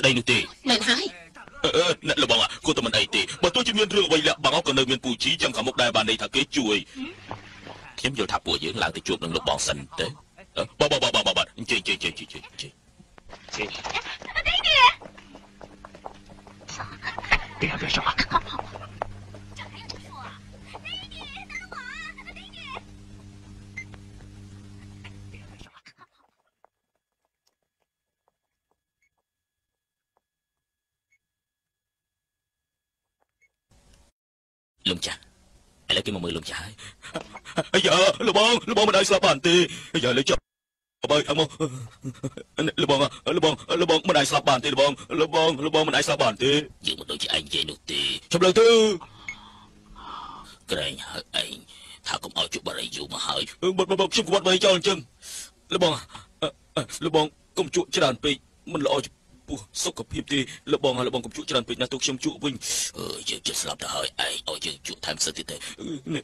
ស្ដីនោះទេមែនហើយអឺអ្នកលបងគួរតែមិនអីទេបើទោះជាមានរឿងអ្វីលាក់បាំងក៏នៅមានពូជីចាំខាងមុខដែរបានន័យថាគេជួយខ្ញុំយល់ថាពួកយើងឡើងទៅជួបនឹងលោកបងសិនទៅ បងលោកបងលោកបងមិនឲ្យស្លាប់បានទេយើងមិនដូចជាឯងនិយាយនោះទេចាំលើទៅក្រែងហើយឯងថាកុំឲ្យជប់បរិយយូរមកហើយបាត់បាត់ខ្ញុំគាត់បីចោលអញ្ចឹងលោកបងលោកបងកុំជក់ច្រើនពេកមិនល្អចំពោះសុខភាពទេលោកបងលោកបងកុំជក់ច្រើនពេកណាទូខ្ញុំជក់វិញអឺយើងជិះស្លាប់ទៅហើយឯងឲ្យយើងជក់ថែមសិនទៀតទេនេះ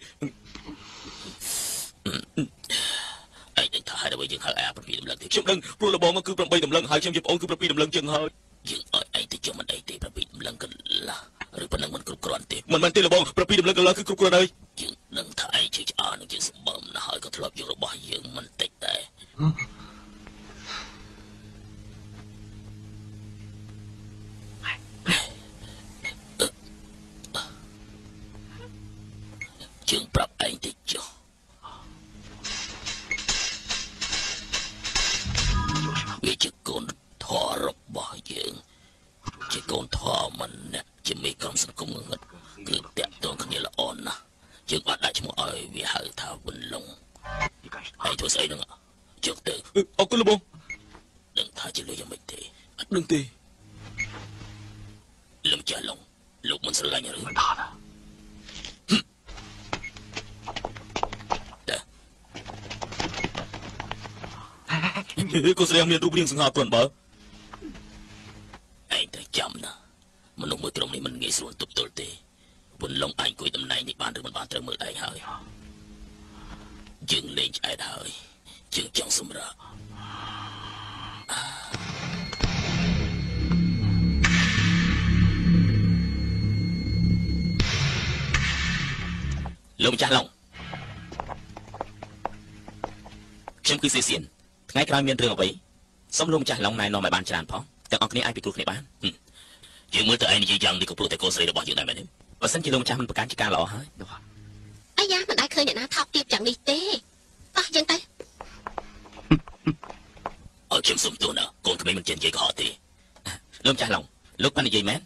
ឯងដឹងថាហេតុអ្វីយើងហៅឯអា7ដំឡឹងទេខ្ញុំដឹងព្រោះលបងគឺ8ដំឡឹងហើយខ្ញុំជាប្អូនគឺ7ដំឡឹងចឹងហើយ យើងឲ្យឯងទៅចុះមិនអីទេ7ដំឡឹងកន្លះឬប៉ុណ្ណឹងមិនគ្រប់គ្រាន់ទេមិនមែនទេលបង7ដំឡឹងកន្លះគឺគ្រប់គ្រាន់ហើយយើងដឹងថាឯងជឿឆ្អើនឹងយើងសម្បំណាស់ហើយក៏ធ្លាប់យករបស់យើងមិនតិចដែរយើងប្រាប់ឯងទៅចុះវាជាកូនធររបស់យើង ជាកូនធរមិនជាមេក្រុមសង្គមងងឹតគឺតាក់ទងគ្នាល្អណាស់យើងអត់ដាក់ឈ្មោះឲ្យវាហៅថាវិនឡុងហើយធ្វើស្អីហ្នឹងជើងទៅអរគុណលោកបងដឹងថាជាលុយយ៉ាងម៉េចទេអត់ដឹងទេលោកចាស់ឡុងលោកមិនស្រឡាញ់ឬមិនថាណាកូនស្រីមានរូបរាងសង្ហាគ្រាន់បើឯងទៅ ចាំណាមនុស្សមួយក្រុមនេះមិនងាយស្រួលទប់ទល់ទេពន្លងឯងគួយតំណែងនេះបានឬមិនបានត្រូវមើលឯងហើយយើងលេងឆ្អែតហើយយើងចង់សម្រាប់លោកម្ចាស់ឡុងខ្ញុំគឺសេសៀនថ្ងៃក្រោយមានរឿងអ្វីសូមលោកម្ចាស់ឡុងណែនាំឲ្យបានច្រើនផងទាំងអស់គ្នាអាចពិគ្រោះគ្នាបាន យើងមើលទៅឯងនិយាយយ៉ាងនេះក៏ព្រោះតែកូនស្រីរបស់យើងដែរមែនទេបើសិនជាលោកម្ចាស់មិនប្រកាន់ជាការល្អហើយអាយ៉ាមិនដែលឃើញអ្នកណាថោកទាបយ៉ាងនេះទេតោះយើងទៅអើខ្ញុំសុំទោសណាកូនក្មេងមិនចេះនិយាយកុហកទេលោកម្ចាស់ឡុងលោកបាននិយាយមែន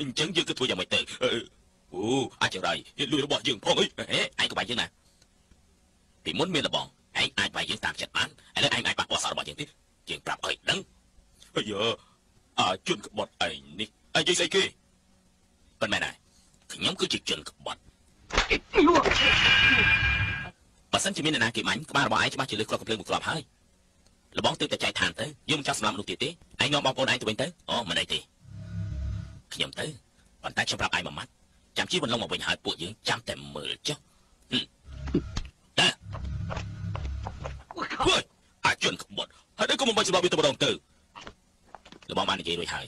អញ្ចឹងយើងគឺធ្វើយ៉ាងម៉េចទៅអូអាចរៃលួយរបស់យើងផងអីឯងក៏បាយយើងណាពីមុនមានលបងឯងអាចបាយយើងតាមចិត្តបានឥឡូវឯងអាចប៉ះពាល់សាររបស់យើងទេយើងប្រាប់ឲ្យដឹងអាយ៉ាអាជនក្បត់ឯងនេះឯងនិយាយស្អីគេប៉ុន្មានហើយខ្ញុំគឺជាជនក្បត់បើសិនជាមានអ្នកណាគេបាញ់ក្បាលរបស់ឯងច្បាស់ជាលើសគ្រាប់កំភ្លើងមួយគ្រាប់ហើយលបងទើបតែចែកឋានទៅយើងមិនចង់សម្លាប់មនុស្សទៀតទេឯងនាំបងប្អូនឯងទៅវិញទៅអូមិនអីទេខ្ញុំទៅ ជិះបន្លងមកវិញហើយពួកយើងចាំតែមើលចុះហឹមតើហួយអាចជន់ក្បត់ហើយដល់ក៏មិនបាច់សម្រាប់វាទៅម្ដងទៅលបងបាននិយាយរួចហើយ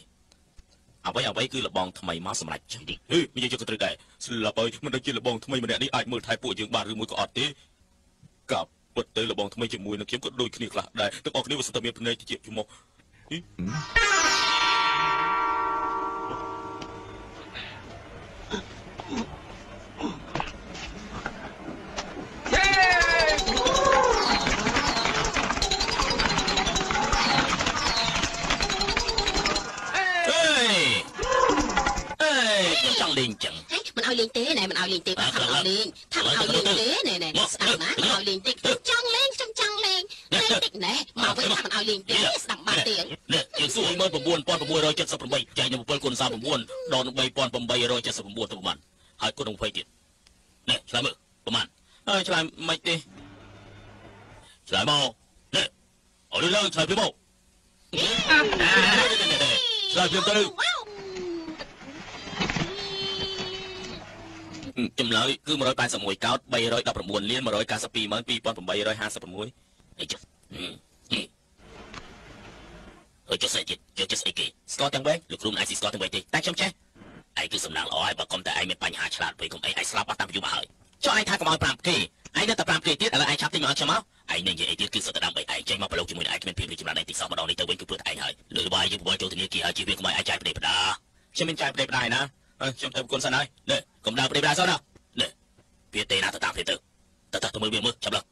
អ្វីអ្វីគឺលបងថ្មីមកសម្រាប់ចឹងហេនិយាយយកក៏ត្រូវដែរស្លាប់ហើយមិនដឹងជាលបងថ្មីម្នាក់នេះអាចមើលថែពួកយើងបានឬមួយក៏អត់ទេកាប់ពិតទៅលបងថ្មីជាមួយនឹងខ្ញុំក៏ដូចគ្នាខ្លះដែរទាំងអស់គ្នាវាសុទ្ធតែមានភ្នែកជាជាមកអេអេខ្លេងចឹងហេមិនឲ្យលេងទេណែមិនឲ្យលេងទេប៉ាថាមិនឲ្យលេងថាមិនឲ្យលេងទេណែណែស្ដាប់ណាមិនឲ្យលេងទេខ្ញុំចង់លេងខ្ញុំចង់លេងលេងតិចណែមកវិញថាមិនឲ្យលេងទេស្ដាប់បានទេនេះយើងសួរ19678ចែកនឹង7គុណ39ដល់នឹង3879ទៅប្រមាណ ហើយគុណនឹង20ទៀតនេះឆ្លើយមើលប្រមាណហើយឆ្លើយមិនទេឆ្លើយមកនេះអរឡើងឆ្លើយពីមកឆ្លើយពីទៅចម្លើយគឺ181កោត319លាន1922856អីចុះអើចុះស្អីទៀតចុះចុះស្អីគេស្គាល់ទាំងវែងលោកគ្រូមិនអាចស៊ីស្គាល់ទាំងវែងទេតែខ្ញុំចេះ ឯងគឺសំណាងល្អហើយបើកុំតែឯងមានបញ្ហាឆ្លាតពេកកុំអីឯងស្លាប់អស់តាមយូរមកហើយចុះឯងថាកុំឲ្យ5គេឯងនៅតែ5គេទៀតឥឡូវឯងឆាប់ទិញមកឲ្យខ្ញុំមកឯងនឹងនិយាយអីទៀតគឺសុទ្ធតែដើម្បីឯងចេញមកប្រឡូកជាមួយនឹងឯងគ្មានភាពរីកចម្រើនឯងទីសោះម្ដងនេះទៅវិញគឺព្រោះតែឯងហើយលើកបាយយើងបបចូលធនាគារហើយជិះវាកុំឲ្យឯងចាយប្រទេសបដាខ្ញុំមានចាយប្រទេសបដាឯណាអើខ្ញុំទៅគុណសិនហើយនេះកុំដើរប្រទេសបដាសិនណានេះវាទេណាទៅតាមគ្នាទៅទៅទៅមើលវាមើលចាប់ឡើង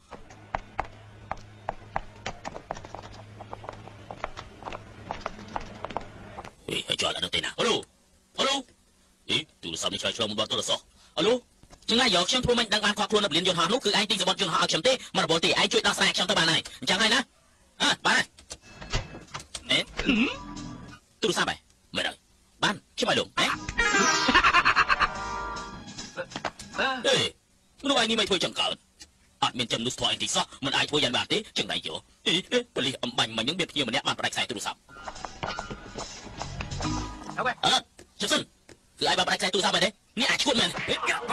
អេហើយចុះឥឡូវទេណាហៅហៅអី ទូរស័ព្ទនេះឆ្លើយឆ្លងមកដល់ទូរស័ព្ទហៅចឹងហើយយកខ្ញុំព្រមមិនដឹងបានគាត់ខ្លួននៅពលានយន្តហោះនោះគឺឯងទិញសម្បត្តិយន្តហោះឲ្យខ្ញុំទេមិនរបល់ទេឯងជួយដោះស្រាយខ្ញុំទៅបានហើយអញ្ចឹងហើយណាអើបានហើយអេទូរស័ព្ទហ៎មែនហើយបានខ្ញុំឲ្យលោកអេអេមនុស្សឯងនេះមិនធ្វើចឹងកើតអត់មានចំនួនស្គាល់អីទីសោះមិនអាចធ្វើយ៉ាងបានទេចឹងដៃយកអេប៉ូលីសអំបញ្ញមកយើងមានភ្ញៀវម្នាក់បានផ្ដាច់ខ្សែទូរស័ព្ទអើជិះសិន គឺឯងបានផ្ដា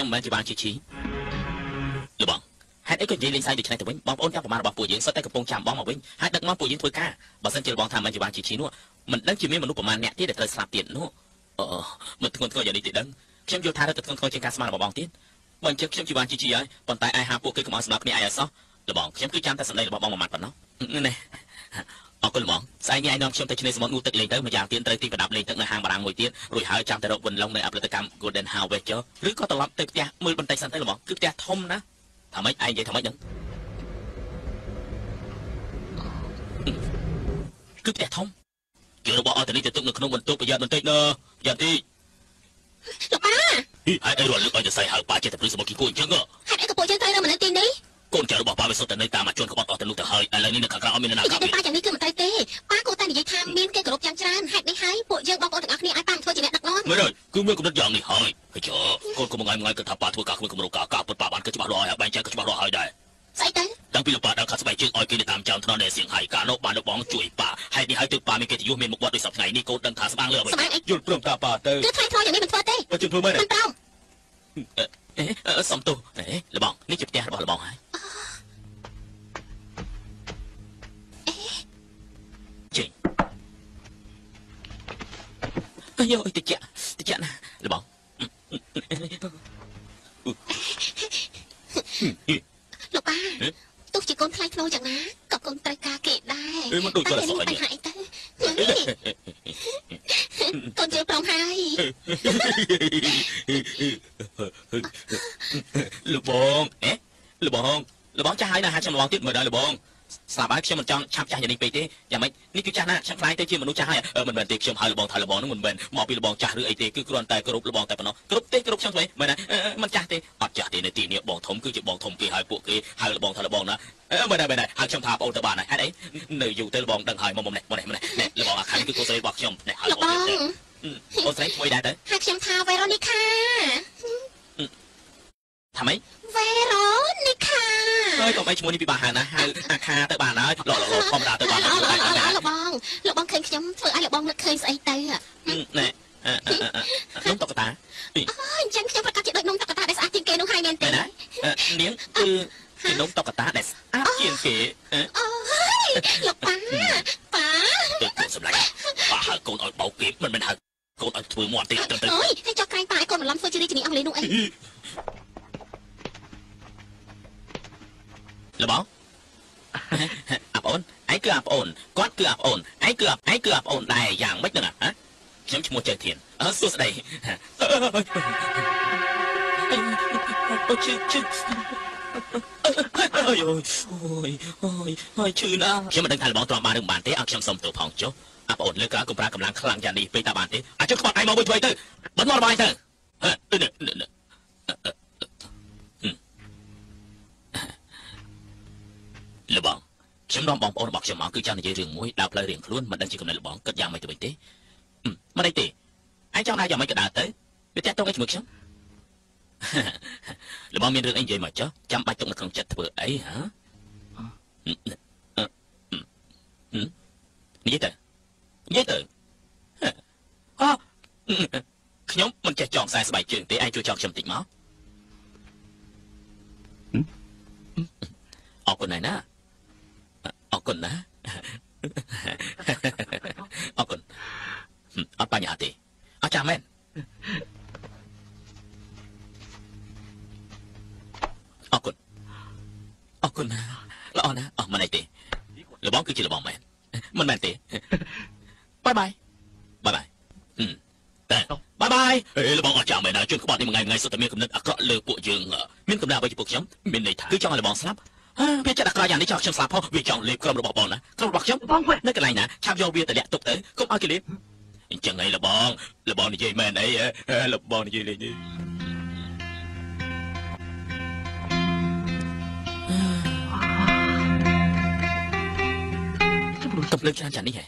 ខ្ញុំថាខ្ញុំមិនមែនជាបានជាឈីលបងហេតុអីក៏និយាយលេងសើចដូចនេះទៅវិញបងប្អូនទាំងប្រមាណរបស់ពួកយើងសុទ្ធតែកំពុងចាំបងមកវិញហើយដឹកនាំពួកយើងធ្វើការបើសិនជាលបងថាមិនជាបានជាឈីនោះមិនដឹងជាមានមនុស្សប្រមាណអ្នកទៀតដែលត្រូវស្លាប់ទៀតនោះអូមិនធ្ងន់ធ្ងរយ៉ាងនេះទេដឹងខ្ញុំយល់ថាទៅធ្ងន់ធ្ងរជាងការស្មានរបស់បងទៀតបើអញ្ចឹងខ្ញុំជាបានជាឈីហើយប៉ុន្តែឯហាពួកគេកុំឲ្យសម្រាប់គ្នាឯងឲ្យសោះលបងខ្ញុំគឺចាំតែសម្ដីរបស់បងមួយម៉ាត់ប៉ុណ្ណោះនេះ អរគុណហ្មងស្អែកញ៉ៃនាំខ្ញុំទៅឆ្នេរសមុទ្រងូទឹកលេងទៅម្យ៉ាងទៀតត្រូវទីប្រដាប់លេងទឹកនៅហាងបារាំងមួយទៀតរួចហើយចាំទៅរកវិនឡុងនៅអផលិតកម្ម Golden Harvest ចុះឬក៏ត្រឡប់ទៅផ្ទះមើលបន្តិចសិនទៅហ្មងគឺផ្ទះធំណាថាម៉េចឯងនិយាយថាម៉េចហ្នឹងគឺផ្ទះធំគេរបស់អត់ទៅនេះទៅទុកនៅក្នុងបន្ទប់ប្រយ័ត្នបន្តិចណាប្រយ័ត្នទីលោកប៉ាហើយអីរត់លើកឲ្យទៅសៃហៅប៉ាចេះតែព្រឹកសមុទ្រគីគួយអញ្ចឹងហេតុអីក៏ពួកយើងត្រូវនៅនៅទីនេះ កូនចៅរបស់ប៉ាវាសុទ្ធតែនៅតាមអាជនក្បត់អស់ទៅនោះទៅហើយឥឡូវនេះនៅខាងក្រៅអត់មាននរណានិកាយាប់យទៅប៉ាយ៉ាងនេះគឺមិនត្រូវទេប៉ាគួរតែនិយាយថាមានគេគោរពយ៉ាងច្រើនហេតុនេះហើយពួកយើងបងប្អូនទាំងអស់គ្នាឲ្យប៉ាធ្វើជាអ្នកដឹកនាំមើលហើយគឺមានកម្រិតយ៉ាងនេះហើយហើយចុះកូនក៏មួយថ្ងៃមួយថ្ងៃគិតថាប៉ាធ្វើការគ្មានគម្រោងការការពិតប៉ាបានគិតច្បាស់លាស់ហើយបែងចែកក៏ច្បាស់លាស់ហើយដែរស្អីទៅតាំងពីលោកប៉ាដល់ខាត់ស្បែកជើងឲ្យគេនៅតាមចោលថ្នល់នៃសៀងហៃកាលនោះបានលោកបងជួយប៉ាហើយនេះហើយទើបប៉ាមានកិត្តិយសមានមុខវត្តដូចសប្តាហ៍នេះកូនដឹងថាស្បាងលើអ្វីស្មានអីយល់ព្រមតាប៉ាទៅគឺថ្លៃថ្លៃយ៉ាងនេះមិនធ្វើទេបើជឿធ្វើមែនមិនព្រមអេសំទោសអេលបងនេះជាផ្ទះរបស់លបងហើយ ចេញអាយតិចតិចណាលបងលោកប៉ាទោះជាកូនថ្លៃថ្នូរយ៉ាងណាក៏កូនត្រូវការគេដែរអេមិនដូចគាត់សក់អីបញ្ហាអីទៅកូនជឿព្រមហើយលបងអេលបងលបងចាស់ហើយណាហាខ្ញុំលបងទៀតមើលដល់លបង ស្លាប់ហើយខ្ញុំមិនចង់ឆាប់ចាស់យ៉ាងនេះពេកទេយ៉ាងម៉េចនេះគឺចាស់ណាស់ខ្ញុំខ្លាយទៅជាមនុស្សចាស់ហើយអឺមិនមែនទេខ្ញុំហៅលបងថាលបងហ្នឹងមិនមែនមកពីលបងចាស់ឬអីទេគឺគ្រាន់តែគោរពលបងតែប៉ុណ្ណោះគ្រប់ទេគ្រប់ខ្ញុំស្វ័យមែនណាអឺមិនចាស់ទេអត់ចាស់ទេនៅទីនេះបងធំគឺជាបងធំគេហើយពួកគេហៅលបងថាលបងណាអឺមែនណាមែនណាហៅខ្ញុំថាបងទៅបានហើយហេតុអីនៅយូរទៅលបងដឹងហើយមកមកនេះមកនេះមកនេះនេះលបងអាខាងគឺកូនស្រីរបស់ខ្ញុំនេះហៅលោកបងបងទៅកូនស្រីមួយដែរទៅហើយខ្ញុំថាវេរ៉ូនីខា ថាម៉េច វេរ៉ូនីខា ហើយក៏បីឈ្មោះនេះពិបាកហៅណាហៅអាខាទៅបានហើយឡឡឡធម្មតាទៅបានល្អទៅល្អបានល្អណាលោកបងលោកបងឃើញខ្ញុំធ្វើឲ្យលោកបងនឹកឃើញស្អីទៅអណែខ្ញុំតុកតាអញ្ចឹងខ្ញុំប្រកាសជាដូចនំតុកតាដែលស្អាតជាងគេនោះហើយមែនទេមែនណានាងគឺ យអូយឈឺណាស់ខ្ញុំមិនដឹងថាលបងទ្រាំបានឬមិនបានទេឲ្យខ្ញុំសុំទោសផងចុះអាប្អូនលើកកុំប្រើកម្លាំងខ្លាំងយ៉ាងនេះពេកតាបានទេអាចចុះខ្វាត់ឯងមកមួយធ្វើទៅបន្ទមករបស់ឯងទៅហ៎លបងខ្ញុំនាំបងប្អូនរបស់ខ្ញុំមកគឺចង់និយាយរឿងមួយដើរផ្លូវរៀងខ្លួនមិនដឹងជាកំណត់លបងគិតយ៉ាងម៉េចទៅវិញទេមិនអីទេឯងចង់ដើរយ៉ាងម៉េចក៏ដើរទៅវាតាក់ទងអីជាមួយខ្ញុំលបងមានរឿងអីនិយាយមកចុះចាំបាច់ទុកនៅក្នុងចិត្តធ្វើអីហ៎និយាយទៅនិយាយទៅអខ្ញុំមិនចេះចងខ្សែស្បែកជើងទេឯងជួយចង ខ្ញុំតិចមកអរគុណណាស់ណាអរគុណណាអរគុណអត់បញ្ហាទេអត់ចាំមែនអរគុណអរគុណណាល្អណាអស់មិនអីទេលបងគឺជាលបងមែនមិនមែនទេបាយបាយបាយបាយតែ បាយបាយអេលបងអត់ចាំមែនណាជួនក្បត់នេះមួយថ្ងៃមួយថ្ងៃសុទ្ធតែមានកំណត់អាក្រក់លើពួកយើងមានកំណត់អ្វីចំពោះខ្ញុំមានន័យថាគឺចង់ឲ្យលបងស្លាប់វាចិត្តអាក្រក់យ៉ាងនេះចង់ខ្ញុំស្លាប់ផងវាចង់លេបក្រុមរបស់បងណាក្រុមរបស់ខ្ញុំបងគាត់នៅកន្លែងណាឆាប់យកវាទៅលាក់ទុកទៅកុំឲ្យគេលេបអញ្ចឹងឯងលបងលបងនិយាយមែនអីលបងនិយាយលេងនេះកំភ្លើងច្រើនចាស់នេះហ៎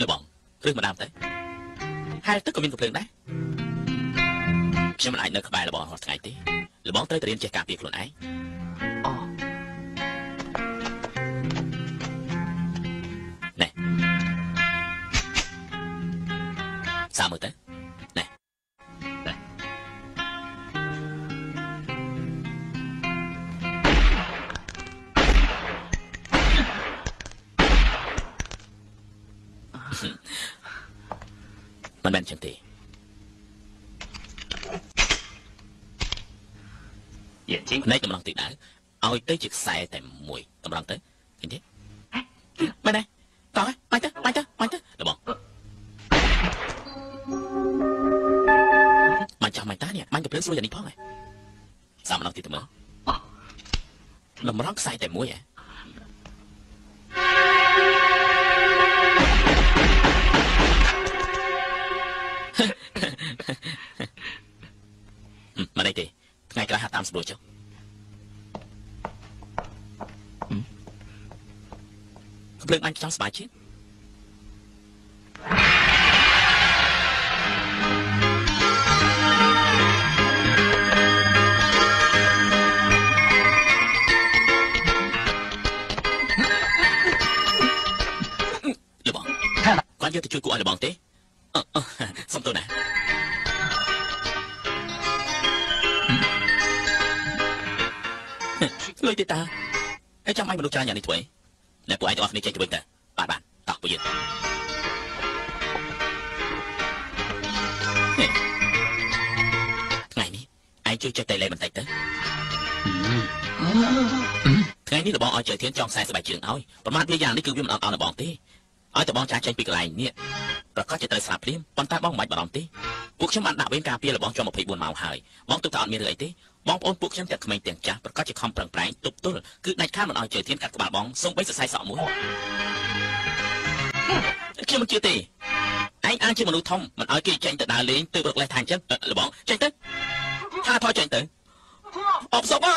លបងឬម្ដងទៅ ហែលទឹកក៏មានកំភ្លើងដែរខ្ញុំមិនអាចនៅក្បែរលបងរាល់ថ្ងៃទេលបងត្រូវតែរៀនចេះការពារខ្លួនឯងអូ មិនមែនចឹងទេ眼睛ភ្នែកតម្រង់ទីដៅឲ្យទៅជាខ្សែតែមួយតម្រង់ទៅឃើញទេមែនទេតោះបាញ់ទៅបាញ់ទៅបាញ់ទៅលបងបាញ់ចាំបាញ់តានេះបាញ់កំភ្លើងស្រួយយ៉ាងនេះផងហ៎សាមណងទីទៅមើលលំរងខ្សែតែមួយហ៎ មមិនអីទេថ្ងៃក្រោយហាត់តាមស្រួលចុះហឹមកំភ្លើងអញចង់សប្បាយជាងលបងគាត់យកទៅជួយគូឲ្យលបងទេអឺអឺ សុំទោសណាលុយទេតាអីចាំឲ្យមនុស្សច្រើនយ៉ាងនេះធ្វើអីណែពួកឯងទាំងអស់គ្នាចេញទៅវិញទៅបាទបាទតោះពួកយើងហេថ្ងៃនេះឯងជួយចេះតែលេងបន្តិចទៅថ្ងៃនេះលបងឲ្យចៅធានចង់ខ្សែស្បែកជើងឲ្យប្រមាថវាយ៉ាងនេះគឺវាមិនអត់ឲ្យលបងទេ ឲ្យតែបងចាស់ចេញពីកន្លែងនេះប្រកាសជាត្រូវស្រាប់ព្រាមប៉ុន្តែបងមិនបាច់បារម្ភទេពួកខ្ញុំបានដាក់វេនការពារលបងជាប់24ម៉ោងហើយបងទុកតែអត់មានរឿងអីទេបងប្អូនពួកខ្ញុំទាំងក្មេងទាំងចាស់ប្រកាសជាខំប្រឹងប្រែងទប់ទល់គឺដាច់ខាតមិនឲ្យចៅធានកាត់ក្បាលបងសូម្បីសរសៃសក់មួយខ្ញុំមិនជឿទេឯងអាចជាមនុស្សធំមិនឲ្យគេចេញទៅដើរលេងទៅរកលេសថាអញ្ចឹងអឺលបងចេញទៅថាថយចេញទៅអបសុកអើ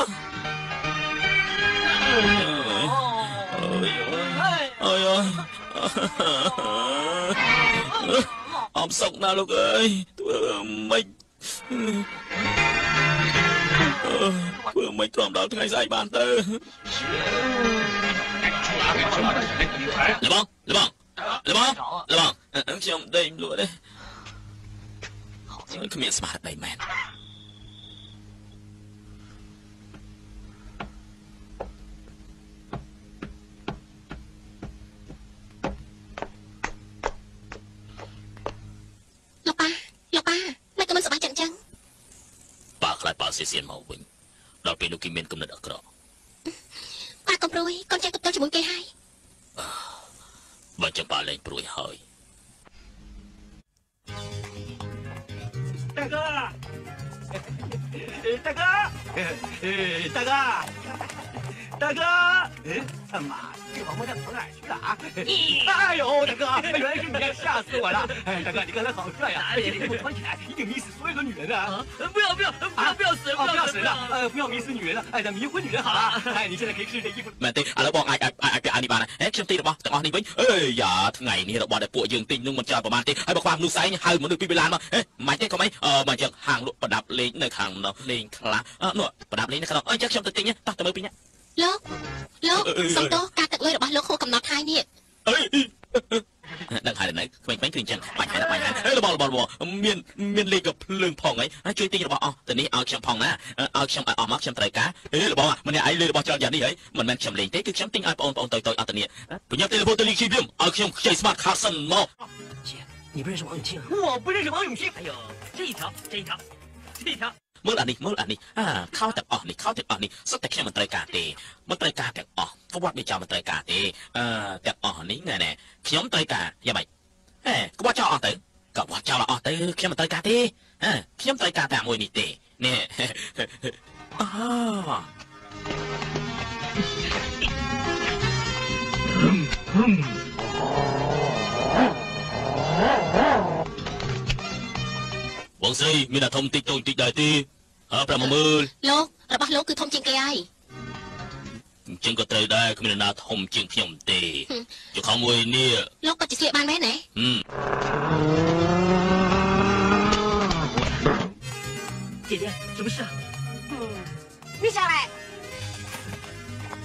អើយអើយ អបសុកណាលោកអើយធ្វើមិនធ្វើមិនទ្រាំដល់ថ្ងៃស្អែកបានទៅលបងលបងលបងលបងខ្ញុំដេកលក់ទេគ្មានស្មារតីមែន លោកប៉ាលោកប៉ាមិនក៏មិនសុបាយចិត្តអញ្ចឹងប៉ាខ្លាចប៉ាសៀសៀនមកវិញដល់ពេលនោះគេមានគំនិតអាក្រក់ប៉ាកំប្រួយកូនចាស់ទៅជាមួយគេហើយបើចឹងប៉ាលែងព្រួយហើយតាកាតាកាតាកា 大哥，大哥，呃他妈，这王八蛋跑哪儿去了啊？哎呦，大哥，原来是你呀，吓死我了！哎，大哥，你刚才好帅呀，而且你这么穿起来，一定迷死所有的女人啊！不要不要不要不要死！哦，不要死了，呃，不要迷死女人了，哎，咱迷昏女人好了。哎，你现在可以试试这衣服。 មែនទេឥឡូវបងអាចអាចអាចពាក់អានេះបានហ៎ខ្ញុំទីរបស់ទាំងអស់នេះវិញអេយ៉ាថ្ងៃនេះរបស់ដែលពួកយើងទិញនោះមិនច្រើនប្រហែលទេហើយបើខ្វះមនុស្សស្អែកហៅមនុស្សពីបិលានមកហេមិនទេកុំអីអឺបើអញ្ចឹងហាងលក់ប្រដាប់លេងនៅខាងនោះលេងខ្លះអឺនោះប្រដាប់លេងនៅខាងនោះអញ្ចឹងខ្ញុំទៅទិញតោះទៅមើលពីនេះ លោកលោកសុំទោសការទឹកលុយរបស់លោកខុសកំណត់ហើយនេះ អីដឹងហើយនៅក្មេងៗគឺអញ្ចឹងបាញ់ហើយបាញ់ហើយអេរបស់របស់របស់មានមានលេខក៏ភ្លើងផងហីហើយជួយទិញរបស់អស់ទៅនេះឲ្យខ្ញុំផងណាឲ្យខ្ញុំឲ្យអស់មកខ្ញុំត្រូវការអេរបស់ម្នាក់ឯងលេខរបស់ច្រើនយ៉ាងនេះហីមិនមែនខ្ញុំលេងទេគឺខ្ញុំទិញឲ្យបងប្អូនតូចតូចអត់ទៅនេះប្រញាប់ទៅលពោទៅលេងជីវៀមឲ្យខ្ញុំខ្ចី smart card សិនមក 姐，你不认识王永庆啊？我不认识王永庆。哎呦，这一条，这一条，这一条， មើលអានេះមើលអានេះអាខោទាំងអស់នេះខោទាំងអស់នេះសុទ្ធតែខ្ញុំមិនត្រូវការទេមិនត្រូវការទាំងអស់ប្រវត្តិវាចោលមិនត្រូវការទេអឺទាំងអស់នេះណែណែខ្ញុំត្រូវការយ៉ាងម៉េចហេក្បត់ចោលអស់ទៅក្បត់ចោលអស់ទៅខ្ញុំមិនត្រូវការទេអើខ្ញុំត្រូវការតែមួយនេះទេនេះអូ បងស្រីមានអាធំតិចតូចតិចដែរទេអើប្រាំមើល លោករបស់លោកគឺធំជាងគេហើយ អញ្ចឹងក៏ត្រូវដែរគ្មាននរណាធំជាងខ្ញុំទេចុះខំមួយនេះ លោកក៏ជាស្លៀកបានមែនទេ ហឹម 姐姐，什么事啊？你下来，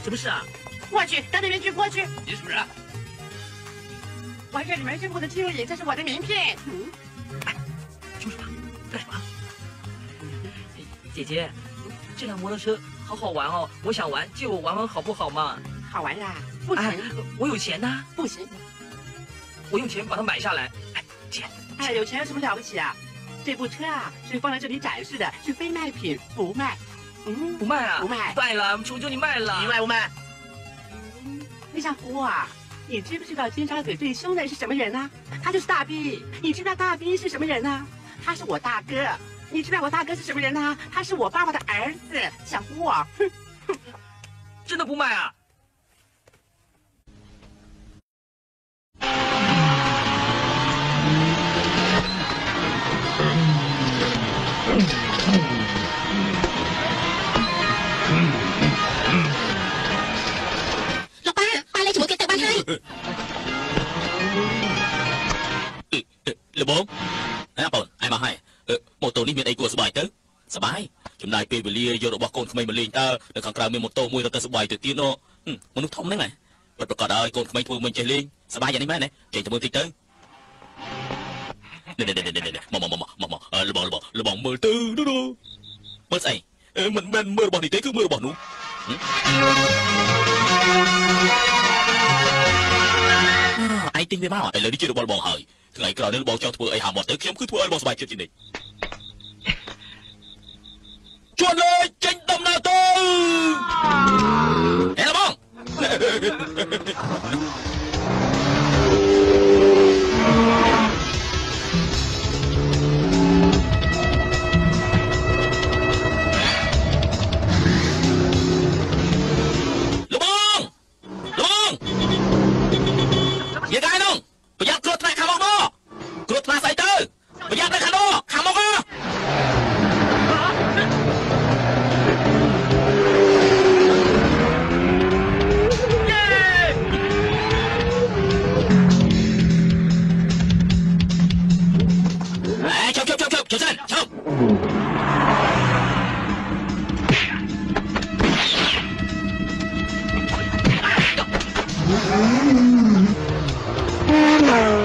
什么事啊？过去，到那边去，过去。你什么人？我这里面是我的经理，这是我的名片。嗯，说 干什么？姐姐，这辆摩托车好好玩哦，我想玩，借我玩玩好不好嘛？好玩呀？不哎行，，我有钱呐，不行。我用钱把它买下来。哎，姐，哎，有钱有什么了不起啊？这部车啊，是放在这里展示的，是非卖品，不卖。嗯不，卖啊？不卖卖了，求求你卖了。你卖不卖？你想唬我啊？你知不知道尖沙咀最凶的是什么人呢、他就是大逼。你知道大逼是什么人呢、他是我大哥。你知道我大哥是什么人呢、他是我爸爸的儿子小霍。哼 真的不卖啊？ ពេលវេលាយករបស់កូនក្មេងមកលេងតើនៅខាងក្រៅមានម៉ូតូមួយរត់ទៅសប្បាយទៅទៀតណមនុស្សធំហ្នឹងហ៎ពិតប្រកបហើយកូនក្មេងធ្វើមិនចេះលេងសប្បាយយ៉ាងនេះមែនទេចេញទៅមើលតិចទៅនេះនេះនេះនេះមកមកមកមកមកលបងលបងលបងមើលទៅមើលស្អីមិនមែនមើលរបស់នេះទេគឺមើលរបស់នោះឯងទិញវាមកឥឡូវនេះជារបស់បងហើយថ្ងៃក្រោយនេះបងចង់ធ្វើអីហាមាត់ទៅខ្ញុំគឺធ្វើឲ្យបងសប្បាយចិត្តជានិច្ច ជួនលើចេញដំណើរទៅហេបងលបងលបងយាយកាយនោះប្រយ័ត្នគ្រោះថ្នាក់ខាងមកមកគ្រោះថ្នាក់ស្អីទៅប្រយ័ត្ននៅខាងនោះខាងមកម កអេឈប់ឈប់ឈប់ឈ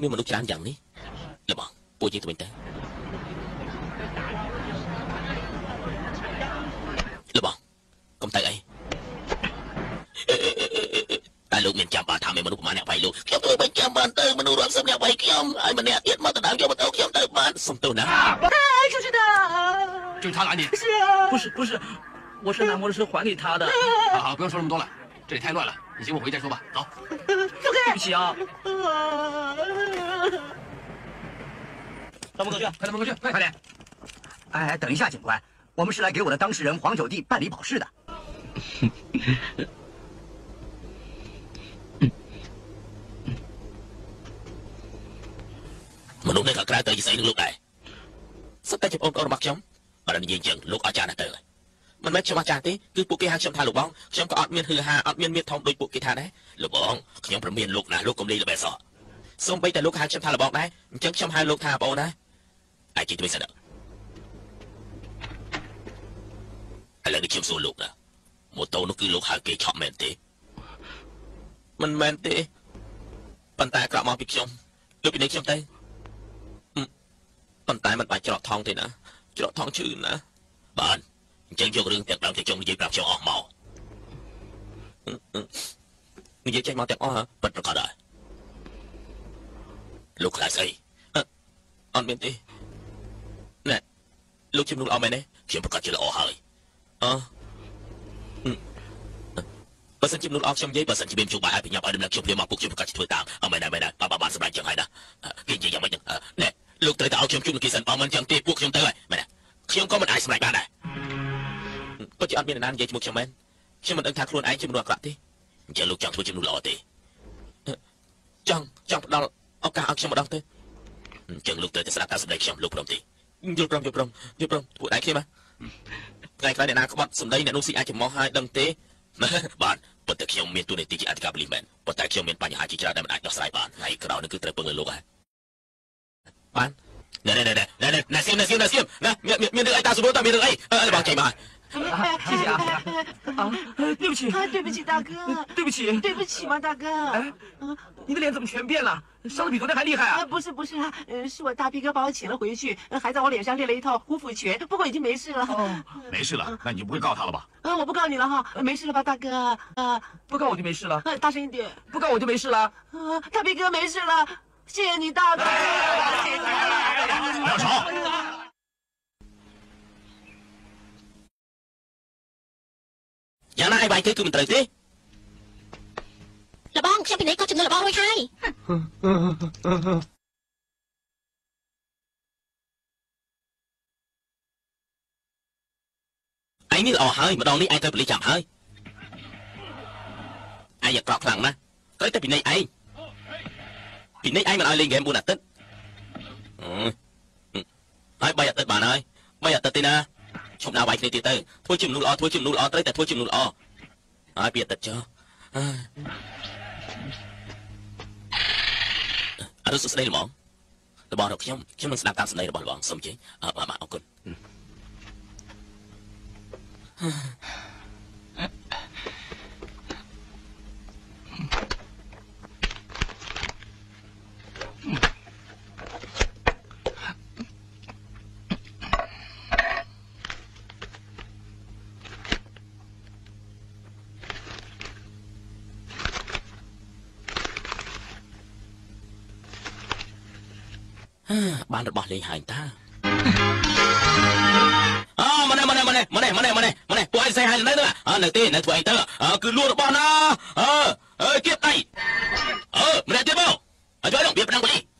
មើលកាលនោះមានមនុស្សច្រើនយ៉ាងនេះលបងពួកយើងទៅវិញទៅលបងកុំទៅអីតែលោកមានចាំបាថាមានមនុស្សប្រមាណអ្នកវាយលោកខ្ញុំធ្វើមិនចាំបានទៅមនុស្សរាប់សិបអ្នកវាយខ្ញុំហើយម្នាក់ទៀតមកដណ្ដើមយកម៉ូតូខ្ញុំទៅបានសុំទោសណា 就是的，就是他拦你。是啊，不是不是，我是拿摩托车还给他的，好好，不用说那么多了，这里太乱了，你先跟我回去再说吧。走。 对不起啊。到门口去，快到门口去，快快点。哎，等一下，警官，我们是来给我的当事人黄九弟办理保释的。 មនុស្សនៅខាងក្រៅទៅនិយាយនឹងលោកដែរសិតតែជាបងប្អូនរបស់ខ្ញុំបើនិយាយអញ្ចឹងលោកអាចារ្យណាស់ទៅហើយមិនមែនខ្ញុំអាចារ្យទេគឺពួកគេហៅខ្ញុំថាលោកបងខ្ញុំក៏អត់មានហឺហាអត់មានមានធំដូចពួកគេថាដែរ លោកបងខ្ញុំប្រមានលោកណាលោកកុំលេងល្បែសោះសូម្បីតែលោកហៅខ្ញុំថាលោកបងដែរអញ្ចឹងខ្ញុំហៅលោកថាបងអូនដែរអាចជិះទៅវិញសិនឥឡូវនេះខ្ញុំសួរលោកណាម៉ូតូនោះគឺលោកហៅគេឆក់មែនទេមិនមែនទេប៉ុន្តែក្រោកមកពីខ្ញុំលោកពីនេះខ្ញុំទៅប៉ុន្តែมันបាច់ច្រកថងទេណាច្រកថងឈឺណាបានអញ្ចឹងយករឿងទាំងដើមទាំងចុងនិយាយប្រាប់ខ្ញុំអស់មក និយាយចេញមកទាំងអស់ហ៎ពិតប្រកបដែរលោកខ្លាចស្អីអឺអត់មានទេណែលោកជំនួសអស់មែនទេខ្ញុំប្រកាសជាល្អហើយអឺបើសិនជំនួសអស់ខ្ញុំនិយាយបើសិនជាមានជួបបាយឲ្យបញ្ញាប់ឲ្យដំណឹងខ្ញុំព្រាមមកពុកខ្ញុំប្រកាសជាធ្វើតាមអមែនដែរមែនដែរបាទបាទសម្រាប់ចឹងហើយណាគេនិយាយយ៉ាងម៉េចហ្នឹងណែលោកត្រូវតែឲ្យខ្ញុំជួបលោកគេសិនបើមិនចឹងទេពួកខ្ញុំទៅហើយមែនទេខ្ញុំក៏មិនអាចសម្រេចបានដែរពិតជាអត់មាននរណានិយាយជាមួយខ្ញុំមែនខ្ញុំមិនដឹងថាខ្លួនឯងជាមនុស្សអាក្រក់ទេ អញ្ចឹងលោកចង់ធ្វើជាមនុស្សល្អទេចង់ចង់ផ្ដល់ឱកាសឲ្យខ្ញុំម្ដងទៅអញ្ចឹងលោកត្រូវតែស្ដាប់ការសម្ដីខ្ញុំលោកព្រមទេយល់ព្រមយល់ព្រមយល់ព្រមពួកឯងខ្ញុំថ្ងៃក្រោយអ្នកណាក្បត់សម្ដីអ្នកនោះស៊ីអាចចំោះហើយដឹងទេបាទប៉ុន្តែខ្ញុំមានទូនាទីជាអធិការប៉ូលីសមែនប៉ុន្តែខ្ញុំមានបញ្ហាជាច្រើនដែលមិនអាចដោះស្រាយបានថ្ងៃក្រោយនេះគឺត្រូវពឹងលើលោកហើយបានណែណែណែណែណែណែសៀមណែសៀមណែសៀមណាមានមានរឿងអីតាសួរតាមានរឿងអីអឺបងចេញមក 谢谢啊啊！呃对不起，啊，对不起，大哥，对不起，对不起嘛，大哥。哎，你的脸怎么全变了？伤的比昨天还厉害啊，啊！不是不是啊，呃，是我大逼哥把我请了回去，呃还在我脸上练了一套虎斧拳，不过已经没事了。哦，没事了，那你就不会告他了吧？啊，我不告你了哈，呃没事了吧，大哥？啊，不告我就没事了，呃大声一点。不告我就没事了。啊，大逼哥没事了，谢谢你，大哥。谢谢你不要吵！ យ៉ាងណាឯបាយគេគឺមិនត្រូវទេលបងខ្ញុំពីនេះក៏ចំណូលលបងរួចហើយឯងនេះល្អហើយម្ដងនេះឯងត្រូវប៉ូលីសចាប់ហើយឯងអាក្រក់ខ្លាំងណាស់ត្រូវតែពីនៃឯងពីនៃឯងមិនឲ្យលេងហ្គេម4អាទិត្យអឺហើយ3អាទិត្យបានហើយ3អាទិត្យទេណា ឈប់ដើរវាយគ្នាទៀតទៅធ្វើជាមនុស្សល្អធ្វើជាមនុស្សល្អត្រូវតែធ្វើជាមនុស្សល្អហើយពីអាទិត្យចុះអើអរុសួស្ដីល្បងរបស់របស់ខ្ញុំខ្ញុំនឹងស្ដាប់តាមសម្ដីរបស់ល្បងសូមជើញអរបាទអរគុណ បានរបស់លេងហើយតាអើមកនេះមកនេះមកនេះមកនេះមកនេះមកនេះមកនេះពួកឯងសេះហើយនៅទៅអើនៅទេនៅធ្វើអីទៅអើគឺលួចរបស់ណាអើអើគៀបដៃអើម្នាក់ទៀតមកអើជួយដល់វាប្រឹងប៉ូ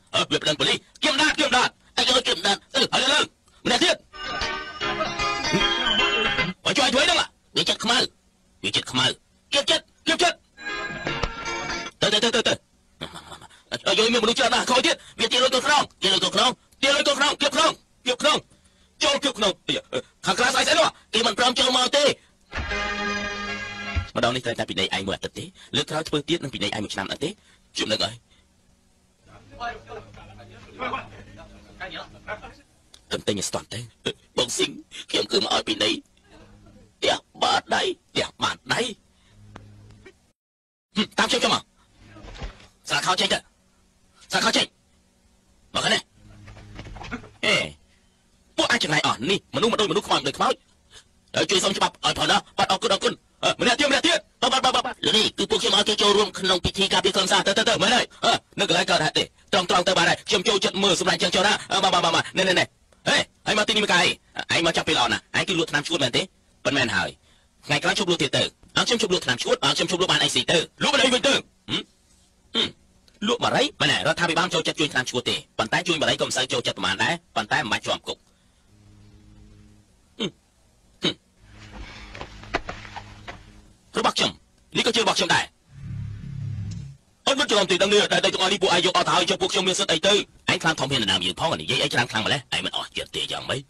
ធ្វើទៀតនឹងពីនៃឯងមួយឆ្នាំអត់ទេជុំនឹងអើយទៅតែញស្ទាន់ទៅបងស៊ីងខ្ញុំគឺមកឲ្យពីនៃផ្ទះបាតដៃផ្ទះបាតដៃតាមខ្ញុំចូលមកស្រាខោចេញទៅ សាខោចេញមកនេះអេពួកអាចចំណាយអស់នេះមនុស្សមិនដូចមនុស្សខ្មោចដូចខ្មោចហើយជួយសុំច្បាប់ឲ្យផងណាបាត់អរគុណអរគុណអឺម្នាក់ទៀតម្នាក់ទៀតបាទបាទបាទបាទនេះគឺពួកខ្ញុំឲ្យគេចូលរួមក្នុងពិធីការពារក្រុមសារទៅទៅទៅមើលហើយអឺនៅកន្លែងកើតហេតុទេត្រង់ត្រង់ទៅបាទហើយខ្ញុំ ចូលចិត្តមើលសម្រាប់ចឹងចូលណាអឺបាទបាទបាទនេះនេះនេះហេហើយមកទីនេះមកកាយឯងមកចាប់ពេលល្អណាស់ឯងគឺលក់ថ្នាំឈួតមែនទេប៉ុន្មានហើយថ្ងៃក្រោយជប់លក់ទៀតទៅអើខ្ញុំជប់លក់ថ្នាំឈួតអើខ្ញុំជប់លក់បានអីស៊ីទៅលក់បានអីវិញទៅហឹមហឹមលក់បារីមែនទេរដ្ឋាភិបាលចូលចិត្តជួយឆ្នាំឈួតទេប៉ុន្តែជួយបារីក៏មិនសូវចូលចិត្តប្រហែលដែរប៉ុន្តែមិនបាច់ជាប់គុកហឹមហឹមរបស់ខ្ញុំនេះក៏ជារបស់ខ្ញុំដែរអត់មិនច្រឡំទេដល់នេះតែទាំងអស់នេះពួកឯងយកអត់ទៅហើយចុះពួកខ្ញុំមានសិទ្ធិអីទៅឯង ខ្លាំងធំមានដំណើរយើងផងនិយាយអីច្រើនខ្លាំងម្ល៉េះឯងមិនអស់ចិត្តទេយ៉ាងម៉េច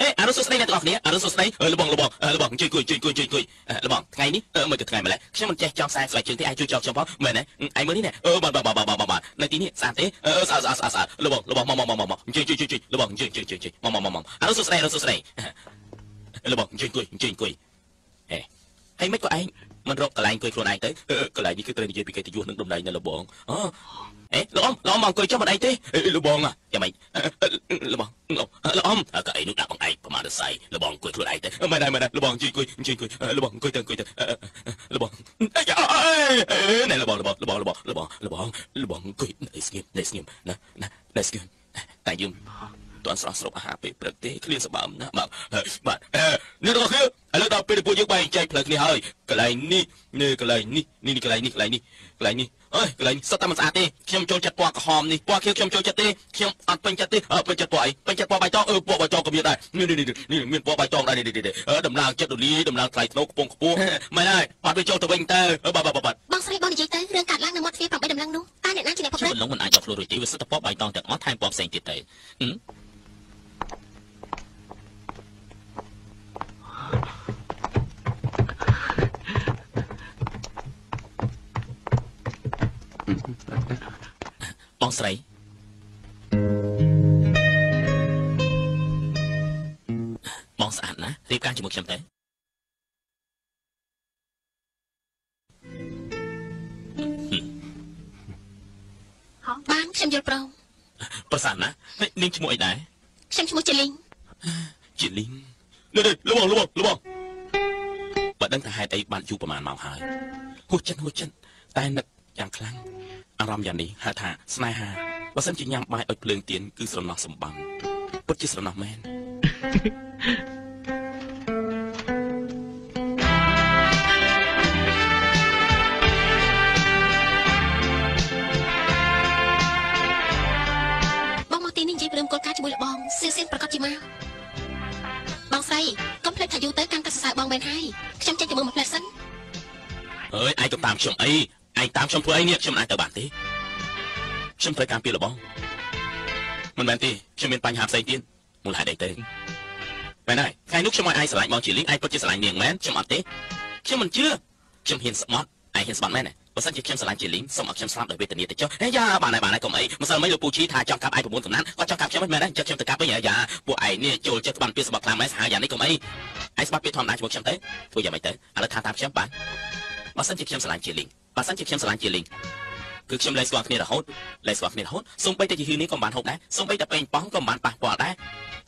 អេអរុសួស្ដីអ្នកទាំងអស់គ្នាអរុសួស្ដីអើលបងលបងអើលបងជួយគួយជួយគួយជួយគួយអើលបងថ្ងៃនេះអឺមិនទៅថ្ងៃម្ល៉េះខ្ញុំមិនចេះចង់ខ្សែស្បែកជើងទេឯងជួយចោលខ្ញុំផងមែនទេឯងមើលនេះណែអឺបាទបាទបាទបាទបាទនៅទីនេះស្អាតទេអឺស្អាតស្អាតស្អាតស្អាតលបងលបងមកមកមកមកជួយជួយជួយជួយលបងជួយជួយជួយជួយមកមកមកមកអរុសួស្ដីអរុសួស្ដីលបងជួយគួយជួយគួយហេហើយមិនក៏ឯង មិនរកកន្លែងអង្គុយខ្លួនឯងទៅអឺកន្លែងនេះគឺត្រូវនិយាយពីកិត្តិយសនឹងដំណៃនៅលបងអូអេលោកអមលោកអមមកអង្គុយចុះមិនអីទេអេលោកបងយ៉ាងម៉េចលោកបងលោកអមកៅអីនោះដាក់បងឯងប្រមាណសៃលោកបងអង្គុយខ្លួនឯងទៅមិនដែរមិនដែរលោកបងជួយអង្គុយជួយអង្គុយលោកបងអង្គុយទៅអង្គុយទៅលោកបងអីណែលោកបងលោកបងលោកបងលោកបងលោកបងលោកបងលោកបងអង្គុយនៅស្ងៀមនៅស្ងៀមណាណានៅស្ងៀមតែយើង តន់ស្រស់ស្រូបអាហារពេលព្រឹកទេឃ្លានសម្បើមណាបាទបាទអ្នកទាំងអស់គ្នាឥឡូវដល់ពេលពួកយើងបែងចែកផ្លូវគ្នាហើយកន្លែងនេះនេះកន្លែងនេះនេះកន្លែងនេះកន្លែងនេះកន្លែងនេះអើយកន្លែងសុទ្ធតែមិនស្អាតទេខ្ញុំចូលចិត្តពណ៌ក្រហមនេះពណ៌ខៀវខ្ញុំចូលចិត្តទេខ្ញុំអត់ពេញចិត្តទេអើពេញចិត្តពណ៌អីពេញចិត្តពណ៌បៃតងអឺពណ៌បៃតងក៏មានដែរនេះនេះនេះមានពណ៌បៃតងដែរនេះនេះអឺដំឡើងចិត្តរលីដំឡើងថ្លៃថ្នូរខ្ពង់ខ្ពស់មែនហើយបាត់វាចូលទៅវិញទៅបាទបាទបាទបងស្រីបងនិយាយទៅរឿងកាត់ឡើងនៅមាត់ទ្វារ8ដំណឹងនោះតើអ្នកណាជាអ្នកប្រខ្ញុំព្រឹត្តមិនលងមិនអាចចោះខ្លួនរួចទេវាសិតតែពណ៌បៃតងទាំងអស់ថែមពណ៌ផ្សេងទៀតទៅ បងស្រីមបងស្អាតណាស់រៀបការជាមួយខ្ញុំទៅបានខ្ញុំយល់ព្រមប្រសាទណាស់ហើយនាងឈ្មោះអីដែរខ្ញុំឈ្មោះជាលីងជាលីងនេះនេះលបងលបងលបងបើដឹងថាហេតុអីបានយូរប្រហែលម៉ោងហើយហួសចិត្តហួសចិត្តតែនឹក យ៉ាងខ្លាំងអារម្មណ៍យ៉ាងនេះហៅថាស្នេហាបើសិនជាញ៉ាំបាយឲ្យភ្លើងទៀនគឺស្រណោះសម្បំពិតជាស្រណោះមែនបងមកទីនេះនិយាយព្រមគោលការណ៍ជាមួយលបងសៀសៀនប្រកាសជាមកបងស្រីកុំភ្លេចថាយូរទៅកាន់តែសរសើរបងមែនហើយខ្ញុំចេញទៅមើលមួយផ្លែសិនអើយឯងទៅតាមខ្ញុំអី ឯងតាមខ្ញុំធ្វើអីនេះខ្ញុំមិនអាចទៅបានទេខ្ញុំត្រូវការពីលបងមិនមែនទេខ្ញុំមានបញ្ហាផ្សេងទៀតមូលហេតុអីទៅមែនហើយថ្ងៃនោះខ្ញុំឲ្យឯងស្រឡាញ់បងជាលីងឯងពិតជាស្រឡាញ់នាងមែនខ្ញុំអត់ទេខ្ញុំមិនជឿខ្ញុំហ៊ានស្បត់ឯងហ៊ានស្បត់មែនទេបើសិនជាខ្ញុំស្រឡាញ់ជាលីងសូមឲ្យខ្ញុំស្លាប់ដោយវេទនាទៅចុះហេយ៉ាបានហើយបានហើយកុំអីម្សិលមិញលោកពូជីថាចង់កាប់ឯង9សំណាក់គាត់ចង់កាប់ខ្ញុំមិនមែនទេចិត្តខ្ញុំទៅកាប់វិញហ៎យ៉ាពួកឯងនេះចូលចិត្តស្បន់ពីស្បត់ខ្លាំងម៉េចសាហាវយ៉ាងនេះកុំអីឯងស្បត់ពីធម្មតាជាមួយខ្ញុំទៅធ្វើយ៉ាងម៉េចទៅឥឡូវថាតាមខ្ញុំបានបើសិនជាខ្ញុំស្រឡាញ់ជាលីង បើសិនជាខ្ញុំស្រឡាញ់ជាលីងគឺខ្ញុំលែងស្គាល់គ្នារហូតលែងស្គាល់គ្នារហូតសូម្បីតែជាហ៊ឺនេះក៏មិនបានហូបដែរសូម្បីតែពេញប៉ោះក៏មិនបានប៉ះពាល់ដែរ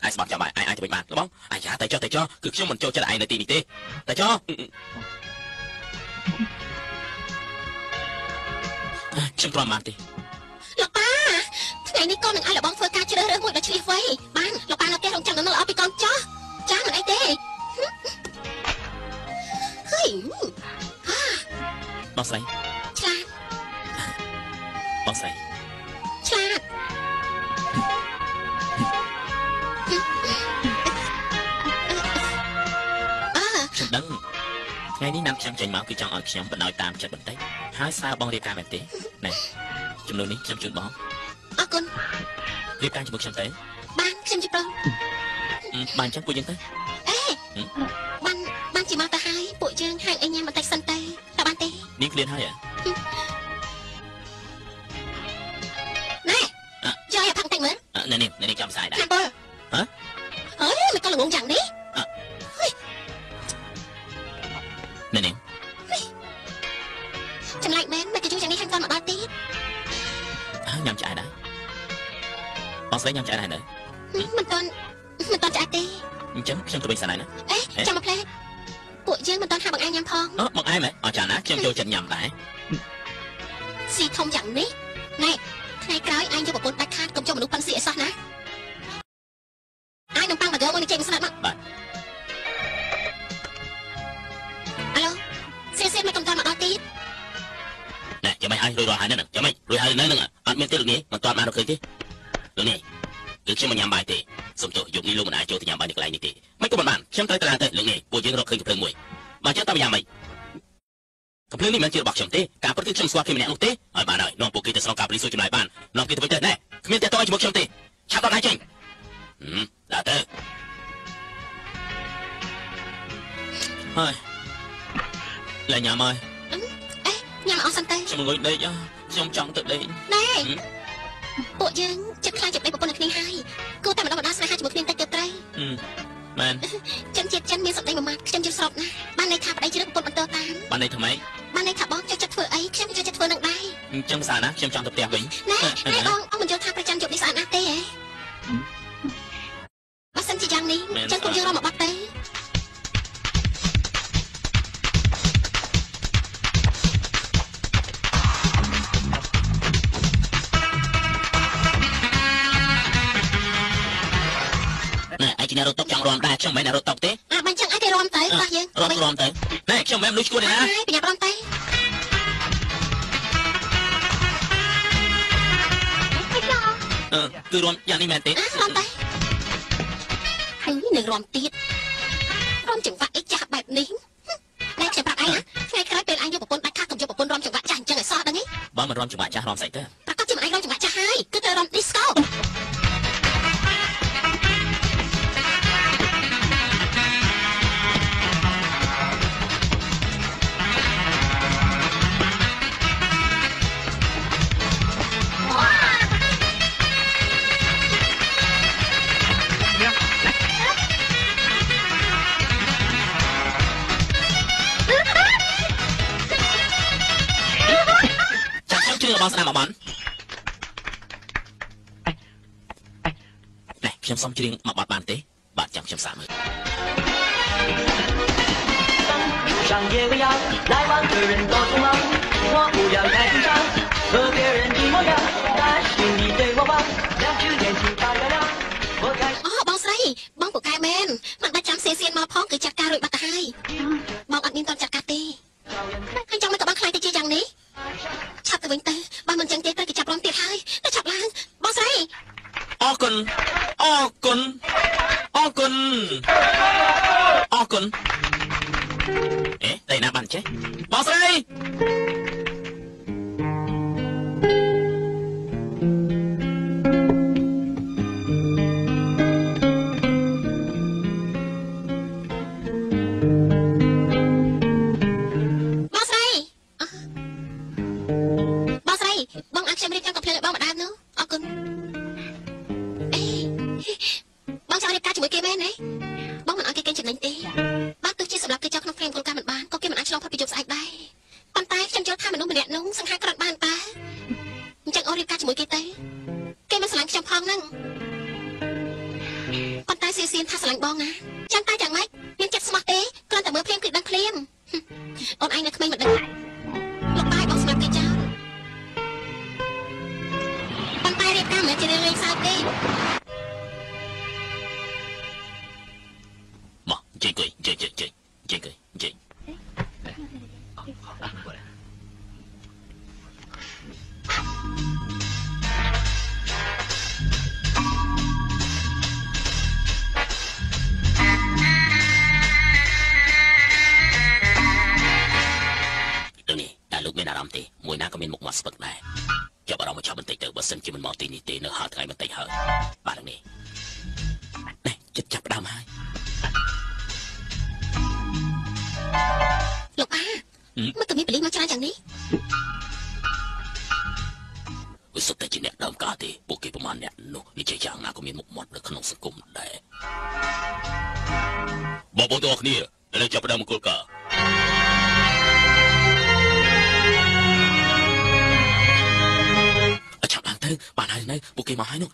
ឯងស្បាត់ចាំបាយឯងអាចទៅវិញបានបងអាយ៉ាតែចុះតែចុះគឺខ្ញុំមិនចូលចិត្តឯងនៅទីនេះទេតែចុះខ្ញុំទ្រាំបានទេលោកប៉ាថ្ងៃនេះកូននឹងឲ្យលបងធ្វើការជ្រើសរើសមួយដ៏ឆ្លៀសវៃបានលោកប៉ានៅផ្ទះរងចាំដល់នៅល្អពីកូនចោះចាមិនអីទេហឺ បងស្រីឆ្លាតបងស្រីឆ្លាតអើខ្ញុំដឹងថ្ងៃនេះណាំខ្ញុំចេញមកគឺចង់ឲ្យខ្ញុំបណ្ដោយតាមចិត្តបន្តិចហើយសារបងរៀបការមែនទេណែចំនួននេះខ្ញុំជូនបងអរគុណរៀបការជាមួយខ្ញុំទៅបានខ្ញុំជិះព្រមអឺបានអញ្ចឹងពួកយើងទៅអេបានបានជាមកទៅហើយពួក ងឃ្លានហើយហ៎ណែយកឲ្យផឹកតិចមើលអឺនេះនេះនេះចាំផ្សាយដែរណាពលហ៎អើយមិនក៏ល្ងងយ៉ាងនេះនេះនេះចម្លែកមែនមិនក៏យូរយ៉ាងនេះហាញ់តមកដល់ទៀតហើយញ៉ាំឆ្អែតដែរបងស្រីញ៉ាំឆ្អែតដែរនៅមិនតន់មិនតន់ឆ្អែតទេអញ្ចឹងខ្ញុំទៅវិញសិនហើយណាអេចាំមកផ្លែ ពួកយើងមិនតន់ហាបង្អែញញ៉ាំផងអឺមកអែមែនអរចាណាខ្ញុំចូលចិត្តញ៉ាំដែរស៊ីធំយ៉ាងនេះណែថ្ងៃក្រោយអញយកប្រពន្ធដាច់ខាតកុំចូលមនុស្សប៉ិនស៊ីអីសោះណាអាយនំប៉័ងមកយកមកនេះចេញមកស្ដាប់មកអាឡូសៀសៀមិនកំតាន់មកដល់ទៀតណែចាំមិនហើយរួចរាល់ហើយហ្នឹងចាំមិនរួចហើយនៅហ្នឹងអត់មានទេលោកនេះមិនទាន់បានរកឃើញទេលោកនេះ គឺខ្ញុំមិនញ៉ាំបាយទេសុំទោសយកនេះលោកមិនអាចចូលទៅញ៉ាំបាយនៅកន្លែងនេះទេមិនក៏មិនបានខ្ញុំត្រូវទៅឡើងទៅលោកនេះពួកយើងរកឃើញកំភ្លើងមួយបើចឹងតើយ៉ាងម៉េចកំភ្លើងនេះមិនមែនជារបស់ខ្ញុំទេការពិតគឺខ្ញុំស្គាល់គេម្នាក់នោះទេហើយបានហើយនាំពួកគេទៅស្រុកកាបលីសួរចម្លើយបាននាំគេទៅវិញទៅណែគ្មានតែតើជាមួយខ្ញុំទេឆាប់ដល់ដៃចេញហឹមដល់ទៅហើយលែងញ៉ាំហើយញ៉ាំអស់សិនទៅខ្ញុំងុយដេកអ่ะខ្ញុំចង់ទៅដេកណែ ពួកយើងចិត្តខ្លាចចិត្តដេកប្រពន្ធនឹងគ្នាហើយគួរតែម្ដងម្ដងស្នេហាជាមួយគ្នាតិចទៀតត្រូវហឹមមែនចិនជាតិចិនមានសម្ដីមួយម៉ាត់ខ្ញុំជិះស្របណាស់បានន័យថាប្តីជ្រើសប្រពន្ធបន្តតាមបានន័យថាម៉េចបានន័យថាបងចូលចិត្តធ្វើអីខ្ញុំក៏ចូលចិត្តធ្វើនឹងដែរអញ្ចឹងសារណាខ្ញុំចង់ទៅផ្ទះវិញណែណែបងអត់មិនយល់ថាប្រចាំជប់នេះស្អាតណាស់ទេហ៎បើសិនជាយ៉ាងនេះចឹងពួកយើងរកមកបាត់ទេ ណែឯងជាអ្នករត់តុកចង់រំដែរខ្ញុំមិនមែនអ្នករត់តុកទេអាបើចឹងឲ្យគេរំទៅខ្លះយើងរត់រំទៅណែខ្ញុំមិនមែនមនុស្សឈួតទេណាហើយបញ្ញាប់រំទៅអឺគឺរំយ៉ាងនេះមែនទេអារំទៅហើយនឹងរំទៀតរំចង្វាក់អីចាស់បែបនេះណែខ្ញុំប្រាប់ឯងណាថ្ងៃក្រោយពេលឯងយកប្រពន្ធដាច់ខាតកុំយកប្រពន្ធរំចង្វាក់ចាស់អញ្ចឹងឲ្យសោះដឹងទេបើមិនរំចង្វាក់ចាស់រំស្អីទៅប្រកាសជាមិនឯងរំចង្វាក់ចាស់ហើយគឺទៅរំ disco បងស្ដាប់មកបានណែខ្ញុំសុំច្រៀងមកបាត់បានទេ បាទចាំខ្ញុំសាកមើល 上夜未央，来往的人多匆忙，我不要太紧张，和别人一模样，但是你对我棒，两只眼睛发亮亮，我开始。 អូបងស្រីបងពូកែមែនមិនបាច់ចាំសៀសៀនមកផងគឺចាត់ការរួចបាត់ទៅហើយបងអត់មានតន់ចាត់ការ មកទៅមានបលិសមកច្រើនយ៉ាងនេះវាសុទ្ធតែជាអ្នកដើមការទេពួកគេប្រមាណអ្នកនោះនិយាយយ៉ាងណាក៏មានមុខមាត់នៅក្នុងសង្គមដែរបងប្អូនទាំងអស់គ្នាឥឡូវចាប់ផ្ដើមមង្គលការអចាប់ឡើងទៅបានហើយនៅពួកគេមកហើយនោះ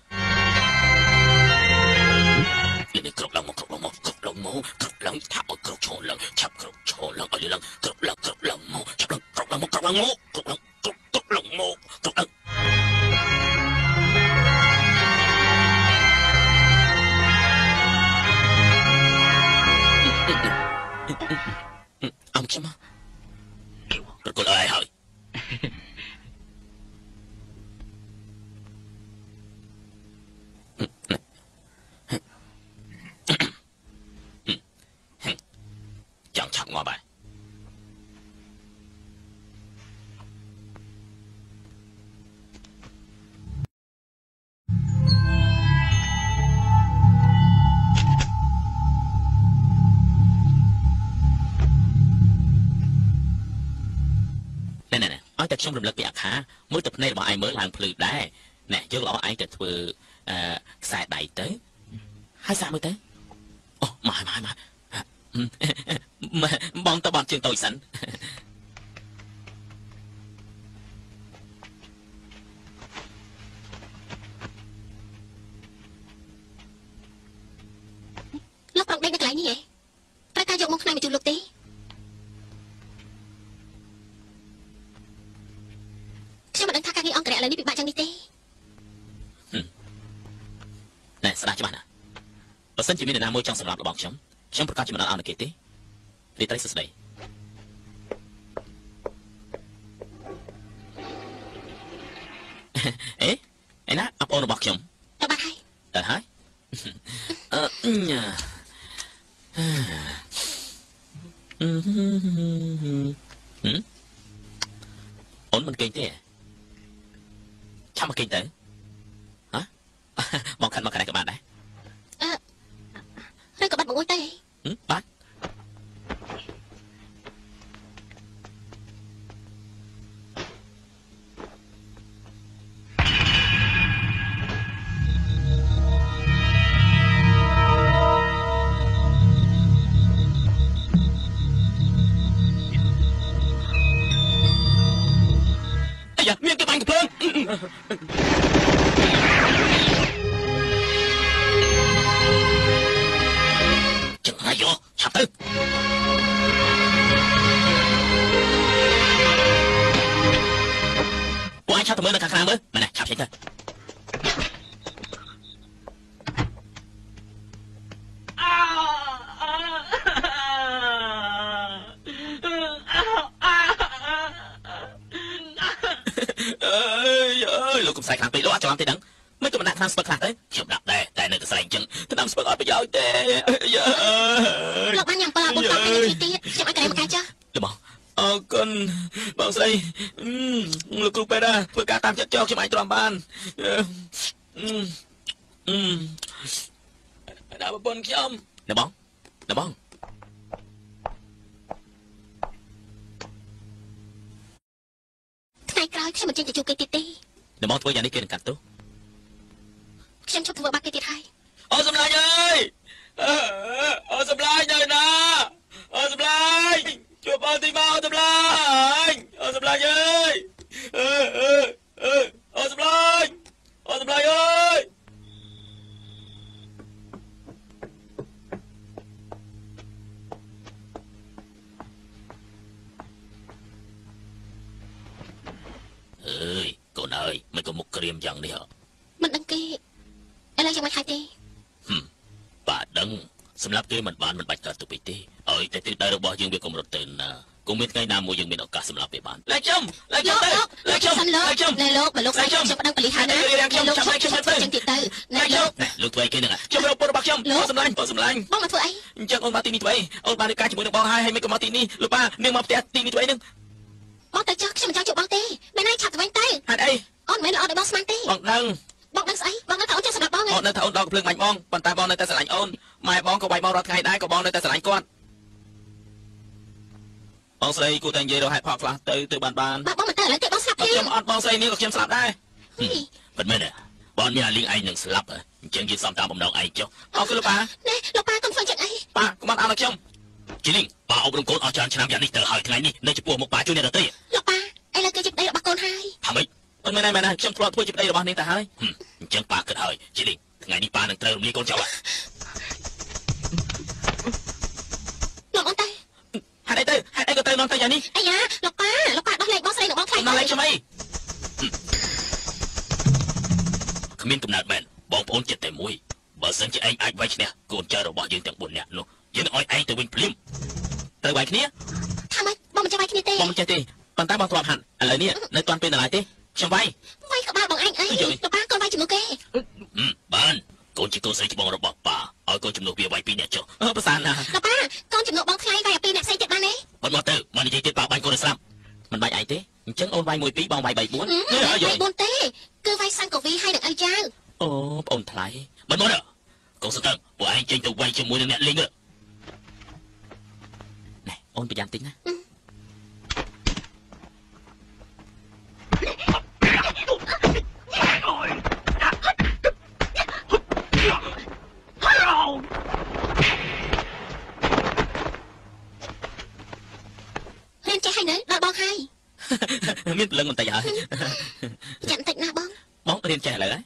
ini keruk lang mo keruk lang mo keruk lang mo keruk lang thap mo keruk chô lang chap keruk chô lang oli lang keruk lang keruk lang mo chap lang keruk lang mo keruk lang mo keruk lang keruk keruk lang mo keruk lang ông chứ mà rồi cô lại hỏi? ឲ្យតែខ្ញុំរំលឹកពីអាខាមើលទៅភ្នែករបស់ឯងមើលឡើងភ្លឺដែរណែយើងល្អឯងទៅធ្វើអឺខ្សែដៃទៅហើយសាកមើលទៅអូមកហើយមកហើយមកហើយបងតបត់ជើងតូចសិនលោកប្រងដេកនៅកន្លែងនេះហ៎ត្រូវការយកមកផ្នែកមកជួយលោកទេ ខ្ញុំមិនដឹងថាការងារអង្គរៈឥឡូវនេះពិបាកយ៉ាងនេះទេណែស្ដាប់ច្បាស់ណាបើសិនជាមានអ្នកណាមួយចង់សម្រាប់របស់ខ្ញុំខ្ញុំប្រកាសជាមិនអត់ឲ្យគេទេរីត្រីសួស្ដីអេឯណាអបអូនរបស់ខ្ញុំទៅបាត់ហើយទៅហើយអឺញ៉ាអូនមិនគេងទេឆាប់ មកគេងទៅហ៎មកខាត់មកខាត់ក៏បាន ក៏មុខក្រៀមយ៉ាងនេះហ៎មិនដឹងគេឥឡូវយ៉ាងមិនហើយទេបាទដឹងសម្រាប់គេមិនបានមិនបាច់កើតទៅពេកទេឲ្យតែទិសដៅរបស់យើងវាកុំរត់ទៅណាគង់មានថ្ងៃណាមួយយើងមានឱកាសសម្រាប់វាបានឡើងខ្ញុំឡើងខ្ញុំលោកទៅលោកឡើងខ្ញុំសិនលោកឡើងខ្ញុំណែលោកបើលោកស្អីខ្ញុំប្តឹងប៉ូលីសហើយណារារាំងខ្ញុំលោកចាំឲ្យខ្ញុំទៅចឹងទៀតទៅណែឡើងខ្ញុំលោកលោកធ្វើអីគេហ្នឹងខ្ញុំរកពុតរបស់ខ្ញុំលោកអូនសម្លាញ់អូនសម្លាញ់បងមកធ្វើអីអញ្ចឹងអូនមកទីនេះធ្វើអីអូនបានរៀបការជាមួយនឹងបងហើយហើយមិនក៏មកទីនេះលោកប៉ានាងមកផ្ទះទីនេះធ្វើអីហ្នឹង បងទៅចុះខ្ញុំមិនចង់ជួបបងទេមែនហើយឆាប់ទៅវិញទៅហេតុអីអូនមិនមែនល្អដូចបងស្មានទេបងដឹងបងដឹងស្អីបងដឹងថាអូនចង់សម្រាប់បងអូឯនងនៅថាអូនដកភ្លើងបាញ់បងប៉ុន្តែបងនៅតែស្រឡាញ់អូនម៉ែបងក៏វាយបងរាល់ថ្ងៃដែរក៏បងនៅតែស្រឡាញ់គាត់បងស្រីគួរតែនិយាយរកហេតុផលខ្លះទៅទៅបានបានបើបងមិនទៅឥឡូវទេបងស្លាប់អត់ទេខ្ញុំអត់បងស្រីនេះក៏ខ្ញុំស្លាប់ដែរហីមិនមែនទេបងមានអាលីងឯងនឹងស្លាប់ហ៎អញ្ចឹងយើងសំតាមបំណងឯងចុះអរគុណលោកប៉ាណែលោកប៉ាកុំធ្វើចិត្តអីប៉ាកុំអត់អត់ខ្ញុំ ជីលីងប៉ាអប់រំកូនអស់ច្រើនឆ្នាំយ៉ាងនេះទៅហើយថ្ងៃនេះនៅចំពោះមុខប៉ាជួយអ្នកដទៃលោកប៉ាឥឡូវគេជាប្តីរបស់កូនហើយថាម៉េចមិនមែនទេមែនទេខ្ញុំធ្លាប់ធ្វើជាប្តីរបស់នាងទៅហើយហឹមអញ្ចឹងប៉ាគិតហើយជីលីងថ្ងៃនេះប៉ានឹងត្រូវរំលាយកូនចោលហ៎លោកអូនទៅហេតុអីទៅហេតុអីក៏ទៅនាំទៅយ៉ាងនេះអាយ៉ាលោកប៉ាលោកប៉ាដោះលែងបងស្រីនិងបងថ្លៃដល់ឡែកខ្ញុំអីហឹមគ្មានកំណត់មែនបងប្អូនចិត្តតែមួយបើសិនជាឯងអាចវាយឈ្នះកូនចៅរបស់យើងទាំង4នាក់នោះ យើងនឹងឲ្យឯងទៅវិញភ្លាមត្រូវវាយគ្នាថាម៉េចបងមិនចាំវាយគ្នាទេបងមិនចេះទេប៉ុន្តែបងទ្រាំហាត់ឥឡូវនេះនៅតាន់ពេលដល់ហើយទេខ្ញុំវាយវាយក្បាលបងឯងអីយយលោកប៉ាកូនវាយជាមួយគេហឹមបានកូនជាកូនស្រីច្បងរបស់ប៉ាឲ្យកូនជំនួសវាវាយពីរអ្នកចុះអឺប្រសានណាលោកប៉ាកូនចំនួនបងថ្លៃវាយអាពីរអ្នកផ្សេងទៀតបានទេបាត់មកទៅមកនិយាយទៀតប៉ាបាញ់កូនឲ្យស្លាប់មិនបាច់ឯងទេអញ្ចឹងអូនវាយមួយពីរបងវាយ3 4ហឹមវាយ4ទេគឺវាយសាំងកូវីហើយនឹងឪចៅអូបងអូនថ្លៃបាត់មកទៅកូនសតឹងពួកឯងចេញទៅវាយជាមួយនឹងអ្នកលេងទៅណែ អូនប្រយ័ត្នតិចណារៀនចេះហើយនៅដល់បងហើយមានព្រលឹងបន្តិចហើយចាំបន្តិចណាបងបងរៀនចេះឥឡូវហើយ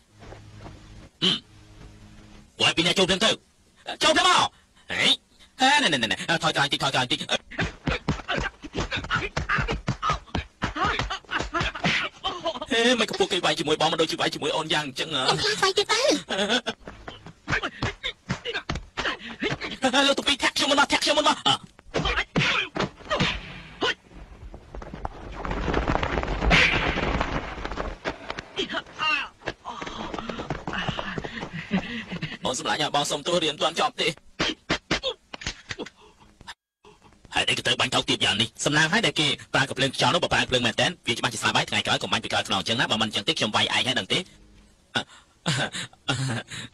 ហឹមវាយពីរអ្នកចូលព្រមទៅចូលព្រមមកហេហេណែណែណែថយក្រោយតិចថយក្រោយតិច មួយបងមិនដូចជាវាយជាមួយអូនយ៉ាងអញ្ចឹងហ៎បងខ្លាចវាយទៀតទៅលោកទូពីធាក់ខ្ញុំមិនមកធាក់ខ្ញុំមិនមកអ่ะបងសម្លាញ់បងសុំទោសរៀនទាន់ចប់ទេហើយតែក៏ទៅបាញ់ថោកទៀតយ៉ាងនេះសំឡាង ហើយដែលគេប្រើកភ្លើងខ្យល់នោះបើប្រើភ្លើងមែនតើវាច្បាស់ជាស្លាប់ហើយថ្ងៃក្រោយកុំបាញ់ពីក្រោយខ្នងអញ្ចឹងណាបើមិនអញ្ចឹងទេខ្ញុំវាយឯងហើយដឹងទេ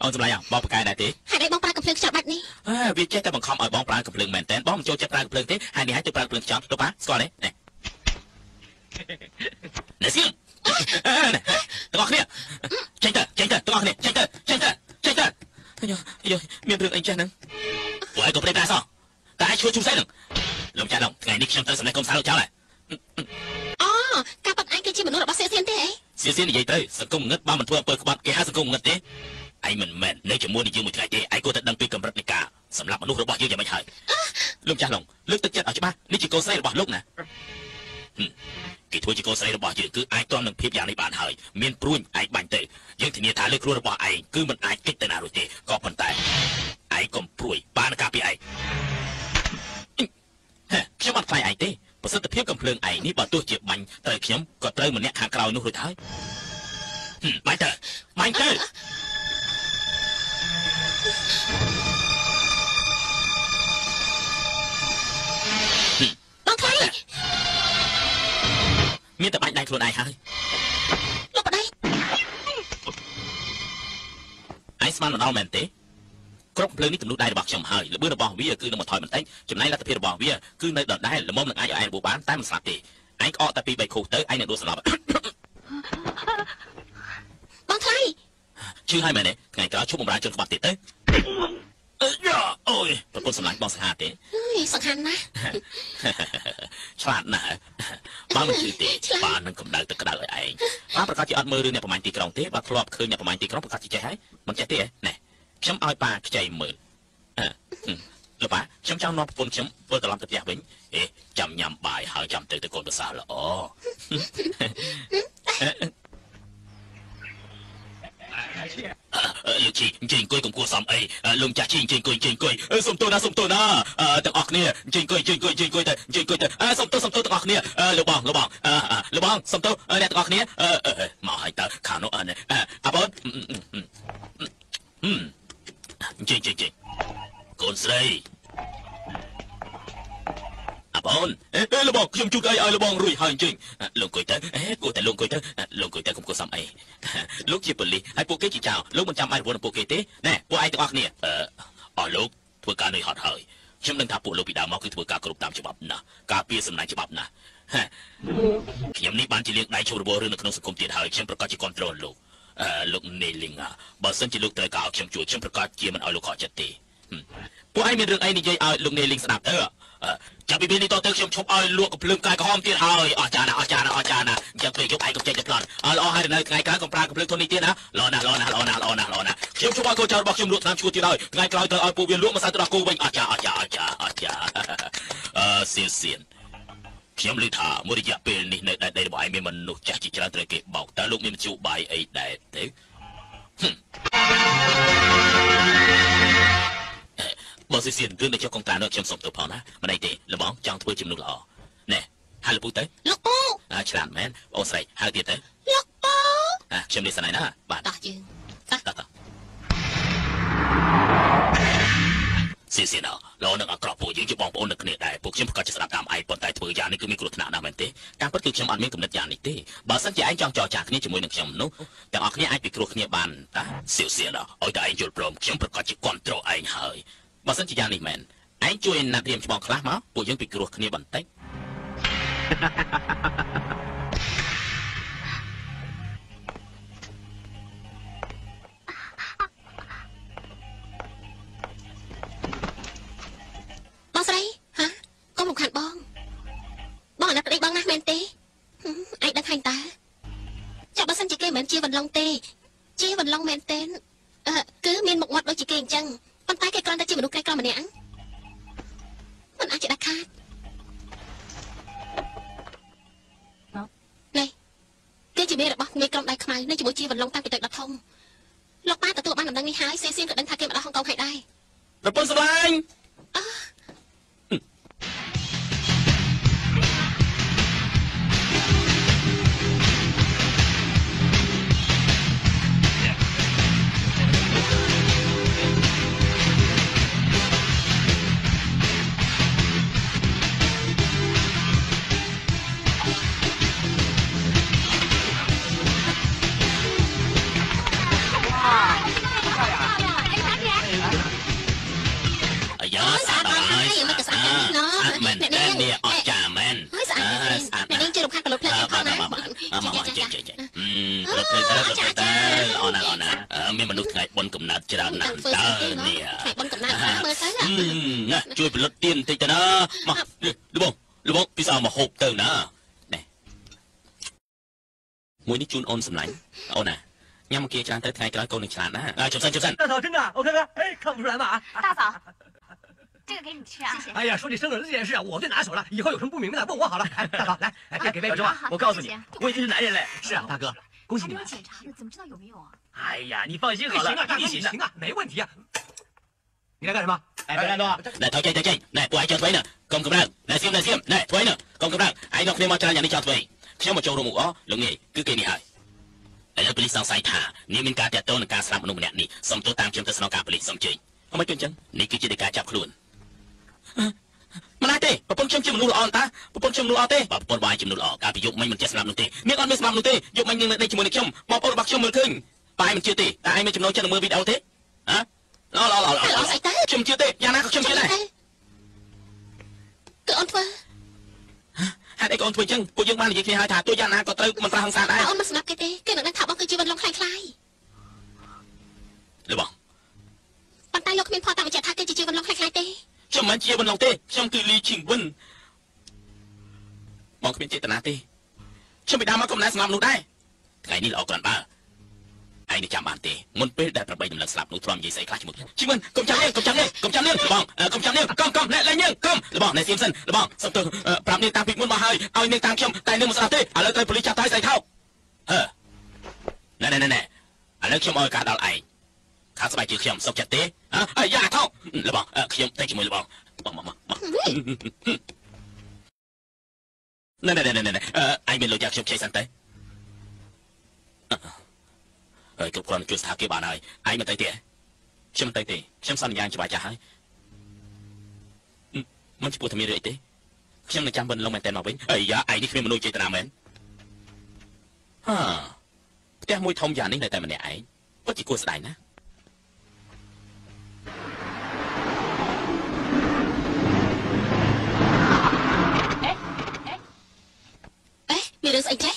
អូនសម្លាញ់បងប្រកែដែរទេហេតុអីបងប្រើកំភ្លើងខ្ចប់បាច់នេះអើវាចេះតែបង្ខំឲ្យបងប្រើកំភ្លើងមែនតើបងមិនចូលចិត្តប្រើកំភ្លើងទេហើយនេះឲ្យទៅប្រើកំភ្លើងខ្យល់លោកប៉ាស្គាល់ទេ មានព្រួញឯងបាញ់ទៅយើងធានាថាលើគ្រោះរបស់ឯងគឺមិនអាចគេចទៅណារួចទេក៏ប៉ុន្តែឯងកុំព្រួយបានការពីឯងហេខ្ញុំអត់ខ្លាចឯងទេប្រសិទ្ធភាពកំភ្លើងឯងនេះបើទោះជាបាញ់ត្រូវខ្ញុំក៏ត្រូវម្នាក់ខាងក្រោយនោះរួចហើយហឹមបាញ់ទៅបាញ់ទៅបងថ្លៃមានតែបាញ់ដៃខ្លួនឯងហើយ ស្មានមិនដល់មែនទេគ្រប់កំភ្លើងនេះទំនុកដៃរបស់ខ្ញុំហើយល្បឿនរបស់វាគឺនឹងបន្ថយបន្តិចចំណែកលទ្ធភាពរបស់វាគឺនៅដដែលល្មមនឹងអាចឲ្យឯងរបួសបានតែមិនស្លាប់ទេឯងក្អកតែពីរបីខុសទៅឯងនឹងដួលស្លាប់បងថ្លៃជឿហើយមែនទេថ្ងៃក្រោយឈប់បំរើជនក្បត់ទៀតទៅអឺ យ៉ាអូយប្រពន្ធសម្លាញ់បងស្ហាទេអើយសំខាន់ណាស់ឆ្លាតណាស់បើមិនជឿទេបាននឹងកម្ដៅទឹកក្ដៅឲ្យឯងបើប្រកាសជាអត់មើលរឿងអ្នកប្រមាញ់ទីក្រុងទេបើធ្លាប់ឃើញអ្នកប្រមាញ់ទីក្រុងប្រកាសជាចេះហើយមិនចេះទេហ៎ណែខ្ញុំឲ្យប៉ាខ្ចីមើលអឺហឹមលោកប៉ាខ្ញុំចង់នាំប្រពន្ធខ្ញុំវិលត្រឡប់ទៅផ្ទះវិញអេចាំញ៉ាំបាយហើយចាំទៅទៅកូនប្រសាល្អអឺ លោកជីអញ្ជើញអង្គុយកុំគួរសំអីអឺលោកចាស់ជីអញ្ជើញអង្គុយអញ្ជើញអង្គុយអឺសុំទោសណាសុំទោសណាអឺទាំងអស់គ្នាអញ្ជើញអង្គុយអញ្ជើញអង្គុយអញ្ជើញអង្គុយទៅអញ្ជើញអង្គុយទៅអឺសុំទោសសុំទោសទាំងអស់គ្នាអឺលោកបងលោកបងអឺអឺលោកបងសុំទោសអឺអ្នកទាំងអស់គ្នាអឺអឺមកឲ្យតើខាងនោះអឺនេះអឺអាបងហឹមអញ្ជើញអញ្ជើញអញ្ជើញកូនស្រី អាបងអេលោកបងខ្ញុំជួបអីឲ្យលោកបងរួចហើយអញ្ជើញលោកអង្គុយទៅអេគួរតែលោកអង្គុយទៅលោកអង្គុយទៅកុំគួរសំអីលោកជាប៉ូលីសហើយពួកគេជាចៅលោកមិនចាំបាច់រវល់នឹងពួកគេទេណែពួកឯងទាំងអស់គ្នាអឺអស់លោកធ្វើការនឿយហត់ហើយខ្ញុំដឹងថាពួកលោកពីដើមមកគឺធ្វើការគ្រប់តាមច្បាប់ណាស់ការពារសំណាញ់ច្បាប់ណាស់ហេខ្ញុំនេះបានជាលៀងដៃចូលរបបរឿងនៅក្នុងសង្គមទៀតហើយខ្ញុំប្រកាសជាគ្រប់គ្រងលោកអឺលោកនេលីងបើសិនជាលោកត្រូវការឲ្យខ្ញុំជួយខ្ញុំប្រកាសជាមិនឲ្យលោកខកចិត្តទេហឹមពួកឯងមានរឿងអីនិយាយឲ្យលោកនេលីងស្ដាប់ទៅអឺ ចាប់ពីពេលនេះតទៅខ្ញុំឈប់ឲ្យលក់កំភ្លើងកាយក្រហមទៀតហើយអស់ចាណាស់អស់ចាណាស់អស់ចាណាស់អញ្ចឹងពេលយប់ឯងកុំចេញទៅប្លន់អើល្អហើយនៅថ្ងៃក្រោយកុំប្រើកំភ្លើងធននេះទៀតណាល្អណាស់ល្អណាស់ល្អណាស់ល្អណាស់ល្អណាស់ខ្ញុំជួបឲ្យកូនចៅរបស់ខ្ញុំលក់តាមឈួតទៀតហើយថ្ងៃក្រោយទៅឲ្យពួកវាលក់មកសាទៅដល់គូវិញអស់ចាអស់ចាអស់ចាអស់ចាអឺសៀនសៀនខ្ញុំឮថាមួយរយៈពេលនេះនៅដែនដីរបស់ឯងមានមនុស្សចាស់ជាច្រើនត្រូវគេបោកតើលោកមានមជ្ឈបាយអីដែរទេ បើសិសៀនរឿងដែលចុះកងតានោះខ្ញុំសុំទៅផងណាមិនអីទេលបងចង់ធ្វើជាមនុស្សល្អណែហើយលពូទៅលោកពូអាឆ្លាតមែនអូនស្រីហើយទៀតទៅលោកពូអាខ្ញុំនេះស្នៃណាបាទតោះយើងតោះតោះស៊ីស៊ីណោលោកនឹងអក្រក់ពួកយើងជាបងប្អូននឹងគ្នាដែរពួកខ្ញុំប្រកាសជាស្ដាប់តាមឯងប៉ុន្តែធ្វើយ៉ាងនេះគឺមានគ្រោះថ្នាក់ណាស់មែនទេតាមពិតគឺខ្ញុំអត់មានគំនិតយ៉ាងនេះទេបើសិនជាឯងចង់ចរចាគ្នាជាមួយនឹងខ្ញុំនោះទាំងអស់គ្នាអាចពិគ្រោះគ្នាបានតាស៊ីស៊ីណោឲ្យតែឯងយល់ព្រមខ្ញុំប្រកាសជាគ្រប់គ្រងឯងហើយ បើសិនជាយ៉ាងនេះមែនឯងជួយណាត់រៀមច្បងខ្លះមកពួកយើងពិគ្រោះគ្នាបន្តិចបងស្រីហាកុំរំខានបង បងអាណិតប្តីបងណាស់មែនទេហឹមឯងដឹងហើយតើចាំបើសិនជាគេមិនមែនជាវន្លងទេ ជាវន្លងមែនទេអឺគឺមានមុខមាត់ដូចជាគេអញ្ចឹង ប៉ុន្តែគេគ្រាន់តែជាមនុស្សក្រីក្រម្នាក់មិនអាចជាដាច់ខាតនេះគេជាមេរបស់មេក្រុមដៃខ្មៅនៅជាមួយជាវន្លងតាំងពីតូចដល់ធំលោកប៉ាទទួលបានដំណឹងនេះហើយសៀសៀនក៏ដឹងថាគេមកដល់ហុងកុងហើយដែរប្រពន្ធសម្លាញ់អា ខាងកលុបផ្លែផងណាមកចេះចេះចេះប្រព្រឹត្តប្រព្រឹត្តតែអណាអណាមានមនុស្សថ្ងៃបុណ្យកំណត់ច្រើនណាស់តើនេះថ្ងៃបុណ្យកំណត់ខ្លះមើលទៅណាជួយផលិតទៀនបន្តិចទៅណាមកលបងលបងពិសាមកហូបទៅណាមួយនេះជូនអូនសម្លាញ់អូនណាញ៉ាំមកគេច្រើនទៅថ្ងៃក្រោយកូននឹងឆ្លាតណាចំសិនចំសិនអូខេអូខេខំរ៉ាម៉ាតាសា 这个给你吃啊。谢谢。哎呀，说起生儿子这件事啊，我最拿手了，以后有什么不明白的问我好了。哎，大嫂，来，来，给给小周啊，我告诉你，我已经是男人嘞。是啊，大哥，恭喜你们还没有。检查呢，怎么知道有没有啊？哎呀，你放心好了行啊，，大哥，你行的你行。啊，没问题啊。你来干什么？哎，白兰多， ណែថយចេញទៅចេញណែពួកឯងចូលធ្វើណាកុំកម្រើណែសៀមណែសៀមណែធ្វើណាកុំកម្រើឯងនោះគ្នាមកច្រើនយ៉ាងនេះចោលធ្វើខ្ញុំមកចូលរួមអលោកនេះគឺគេនេះហើយឥឡូវប៉ូលីសសង្ស័យថានាងមានការតាក់ទងនឹងការស្លាប់មនុស្សម្នាក់នេះសូមទោសតាមខ្ញុំទៅស្នងការប៉ូលីសសូមជើញអមិនគឺអញ្ចឹងនេះគឺជាដីកាចាប់ខ្លួន មិនដែរទេប្រពន្ធខ្ញុំជាមនុស្សល្អតាប្រពន្ធខ្ញុំមនុស្សល្អទេបើប្រពន្ធបងឯងជាមនុស្សល្អកាលពីយប់មិញមិនចេះស្លាប់នោះទេនាងអត់មានស្លាប់នោះទេយប់មិញនាងនៅដេកជាមួយនឹងខ្ញុំបងប្អូនរបស់ខ្ញុំមើលឃើញបើឯងមិនជឿទេតែឯងមានចំណូលចិត្តនឹងមើលវីដេអូទេហ៎ឡឡឡឡតែល្អស្អីទៅខ្ញុំជឿទេយ៉ាងណាក៏ខ្ញុំជឿដែរគឺអូនធ្វើហេតុអីក៏អូនធ្វើអញ្ចឹងពួកយើងបាននិយាយគ្នាហើយថាទោះយ៉ាងណាក៏ត្រូវមិនប្រហឹង្សាដែរតែអូនមិនស្ដាប់គេទេគេនឹងដឹងថាបងគឺជីវិតលងខ្លាំងខ្លាយលបងប៉ុន្តែលោកគ្មានផលតាមបញ្ជាក់ថាគេជាជីវិតលងខ្លាំងខ្លាយទេ ខ្ញុំមិនជាបន្លងទេខ្ញុំគឺលីឈីងវិនបងគ្មានចេតនាទេខ្ញុំមិនដើរមកកំណែស្លាប់នោះដែរថ្ងៃនេះល្អគ្រាន់បើឯងនឹងចាំបានទេមុនពេលដែលប្របីដំណឹងស្លាប់នោះទ្រាំនិយាយស្អីខ្លះជាមួយជីវិនកុំចាំនាងកុំចាំនាងកុំចាំនាងលបងអឺកុំចាំនាងកុំកុំលែលែងនាងកុំលបងណែសៀមសិនលបងសុំទោសអឺប្រាប់នាងតាំងពីមុនមកហើយឲ្យនាងតាមខ្ញុំតែនាងមិនស្ដាប់ទេឥឡូវត្រូវប៉ូលីសចាប់តែស្អីថោកអឺណែណែណែណែឥឡូវខ្ញុំឲ្យឱកាសដល់ឯង ខាងស្បែកជើងខ្ញុំសុខចិត្តទេហ៎អាយ៉ាថោកលបងអឺខ្ញុំទៅជាមួយលបងបងមកមកមកណែណែណែណែណែអឺអញមានលុយចាខ្ញុំខ្ចីសិនទៅអើយគ្រប់គ្រាន់ជួយស្ថាបគេបានហើយឯងមិនទៅទេខ្ញុំមិនទៅទេខ្ញុំសន្យាច្បាស់ចាស់ហើយមិនចំពោះតែមានរឿងអីទេខ្ញុំនឹងចាំបិណ្ឌលងមែនតើមកវិញអាយ៉ាឯងនេះគ្មានមនុស្សចេតនាមែនហាផ្ទះមួយធំយ៉ាងនេះនៅតែម្នាក់ឯងពិតជាគួរស្ដាយណាស់ អេមានរឿងស្អីចេះ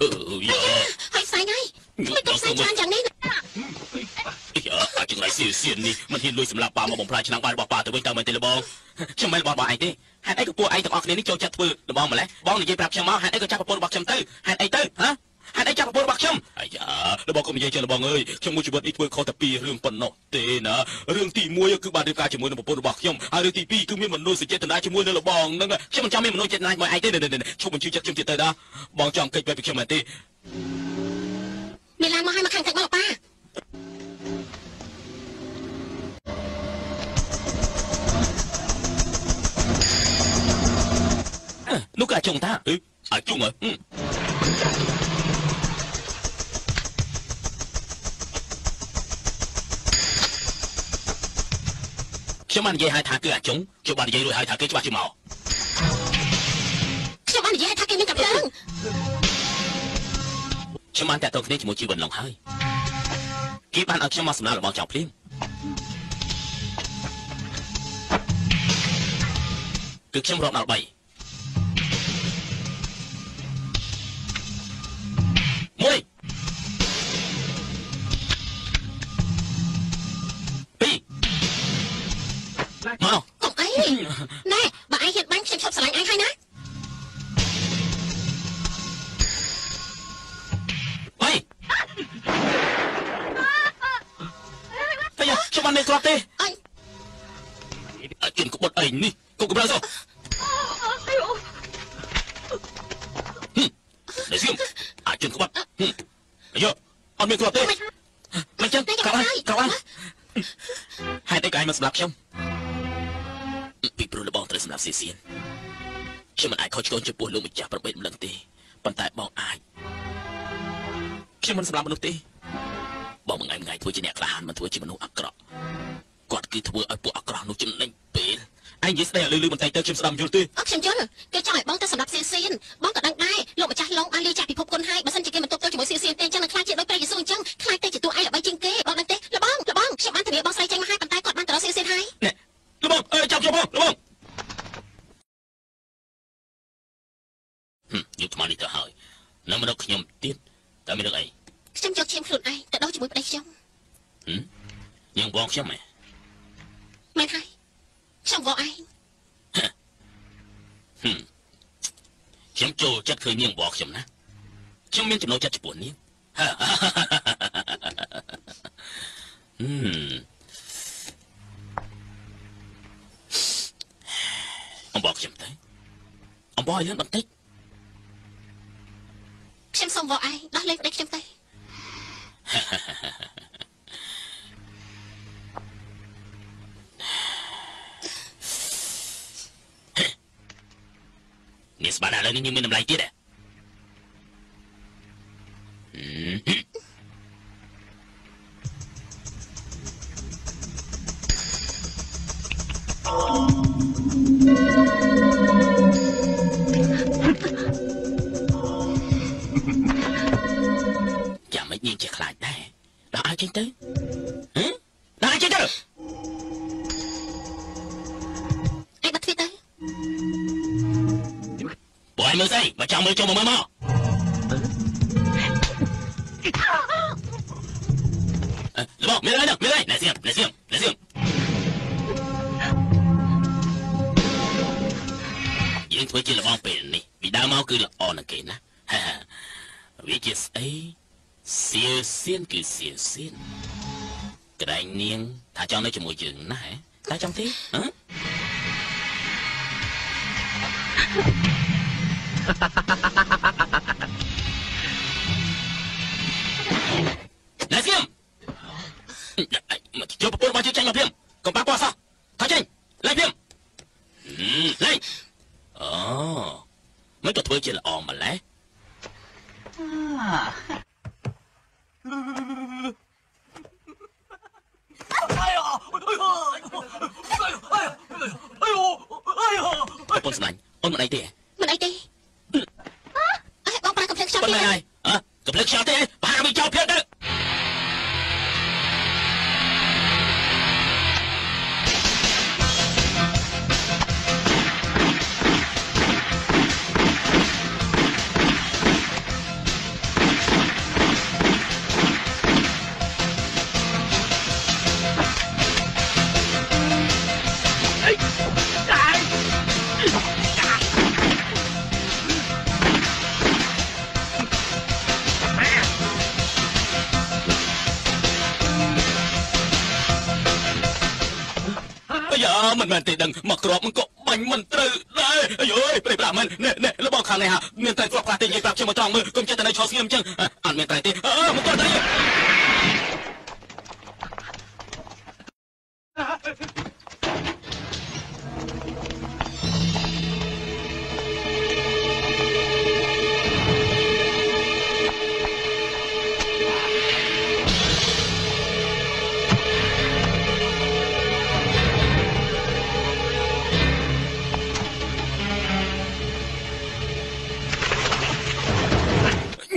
អឺយ៉ាហើយផ្សាយហើយមិនទៅផ្សាយច្រើនយ៉ាងនេះណាយ៉ាអាចចង្រៃសៀសៀននេះមិនហ៊ានលួចសម្លាប់ប៉ាមកបំផ្លាញឆ្នាំងបាយរបស់ប៉ាទៅវិញតើមិនទេលបងខ្ញុំមិនរបស់បងឯងទេហេតុអីក៏ពួកឯងទាំងអស់គ្នានេះចូលចិត្តធ្វើលបងម្លេះបងនិយាយប្រាប់ខ្ញុំមកហេតុអីក៏ចាប់ប្រពន្ធរបស់ខ្ញុំទៅហេតុអីទៅហ៎ ហេតុអីចាប់ប្រពន្ធរបស់ខ្ញុំអាយ៉ាលបងកុំនិយាយចឹងលបងអើយខ្ញុំមួយជីវិតនេះធ្វើខុសតែពីររឿងប៉ុណ្ណោះទេណារឿងទី1គឺបានរៀបការជាមួយនឹងប្រពន្ធរបស់ខ្ញុំហើយរឿងទី2គឺមានមនុស្សចេតនាជាមួយនឹងលបងហ្នឹងខ្ញុំមិនចង់មានមនុស្សចេតនាជាមួយឯងទេឈប់បញ្ជឿចិត្តខ្ញុំទៀតទៅណាបងចង់កិច្ចបែបពីខ្ញុំមែនទេមានឡានមកឲ្យមកខាងទឹកបងប៉ានោះក៏អាចុងតាអឺអាចុងហ៎ ខ្ញុំបាននិយាយឲ្យថាគឺអាចុងខ្ញុំបាននិយាយរួចហើយថាគេច្បាស់ជាមកខ្ញុំបាននិយាយថាគេមានកំភ្លើងខ្ញុំបានតាក់ទងគ្នាជាមួយជីវិនឡុងហើយគេបានឲ្យខ្ញុំមកសម្លាប់របស់ចៅភ្លៀងគឺខ្ញុំរាប់ដល់3 មកកុំអីណែបើឯងហ៊ានបាញ់ខ្ញុំឈប់ស្រឡាញ់ឯងហើយណាបីតែយ៉ាខ្ញុំបានមានគ្រាប់ទេអីអត់ជិនក្បត់អីនេះកុំកម្រើសោះ哎呦，នៅសៀមអាចជិនក្បត់អាយអត់មានគ្រាប់ទេមិនចឹងកោអើកោអើហេតុអីក៏ឯងមកសម្រាប់ខ្ញុំ ពីព្រោះលបងត្រូវសម្រាប់សៀសៀនខ្ញុំមិនអាចខុសឆ្គងចំពោះលោកម្ចាស់ប្របីម្លឹងទេប៉ុន្តែបងអាចខ្ញុំមិនសម្រាប់មនុស្សទេបងមួយថ្ងៃមួយថ្ងៃធ្វើជាអ្នកក្លាហានមិនធ្វើជាមនុស្សអាក្រក់គាត់គឺធ្វើឲ្យពួកអាក្រក់នោះចំណេញពេលឯងនិយាយស្ដីឲ្យលឺលឺបន្តិចទៅខ្ញុំស្ដាប់មិនយល់ទេអត់ខ្ញុំយល់គេចង់ឲ្យបងទៅសម្រាប់សៀសៀនបងក៏ដឹងដែរលោកម្ចាស់ឡុងបានលាចាស់ពិភពគុណហើយបើសិនជាគេមិនទប់ទល់ជាមួយសៀសៀនទេអញ្ចឹងនឹងខ្លាចជាដូចព្រះយេស៊ូវអញ្ចឹងខ្លាចតែជាតួឯងល្បីជាងគេបងដឹងទេលបងលបងខ្ញុំបានធានាបងស្រីចេញមកហើយប៉ុន្តែគាត់បានទៅរកសៀសៀនហើយ លបងអើចាប់ចាប់បងលបងហឹមយកថ្មនេះទៅហើយនៅមករកខ្ញុំទៀតតើមានរឿងអីខ្ញុំយកឈាមខ្លួនឯងទៅដោះជាមួយប្តីខ្ញុំយើងបងខ្ញុំហ៎មែនហើយខ្ញុំវល់ឯងហឹមខ្ញុំចូលចិត្តឃើញនាងបរខ្ញុំណាខ្ញុំមានចំណូលចិត្តចំពោះនាងហឹមអំបរ ខ្ញុំទៅអំបរឲ្យលឿនបន្តិចខ្ញុំសូមបងឯងដោះលែងប្តីខ្ញុំទៅនេះស្បាដល់ឥឡូវនេះយើងមានតម្លៃទៀតហ៎ហឹម ចាំមិនញៀងចេះខ្លាចដែរដល់ឲ្យចេញទៅហឹមដល់ឲ្យចេញទៅឯងបាត់ទ្វារទៅបើឲ្យមើលស្អីបើចង់មើលចូលមកមើលមកអឺលបងមានអីណាមានអីណែសៀមណែសៀម យើងធ្វើជាលបងពេលនេះពីដើមមកគឺល្អណាស់គេណាវាជាស្អីសៀសៀនគឺសៀសៀនក្តែងនាងថាចង់នៅជាមួយយើងណាហ៎តែចង់ទេហ៎ណែសៀមមកចូលប្រពន្ធរបស់យើងចេញមកភ្លាមកុំប៉ះពាល់សោះថាចេញលេងភ្លាមហឹមលេង អូមិនក៏ធ្វើជាល្អម្ល៉េះប្រពន្ធស្ដាញ់អូនមិនអីទេមិនអីទេអើបងប្រើកំភ្លើងខ្យល់ប៉ុន្ទៀតមានហើយអើកំភ្លើងខ្យល់ទេប្រហារវាចោលភ្លាមទៅ មិនមែនទេដឹងមកក្របមិនក៏បាញ់មិនត្រូវដែរអាយអើយព្រៃប្រាក់មិនណែណែរបស់ខាងនេះហាមានតែគ្រាប់ខ្លះទេនិយាយប្រាប់ខ្ញុំមកត្រង់មើលកុំចិត្តតែនៅឈរស្ងៀមអញ្ចឹងអត់មានតែទេអឺមិនគាត់ទេ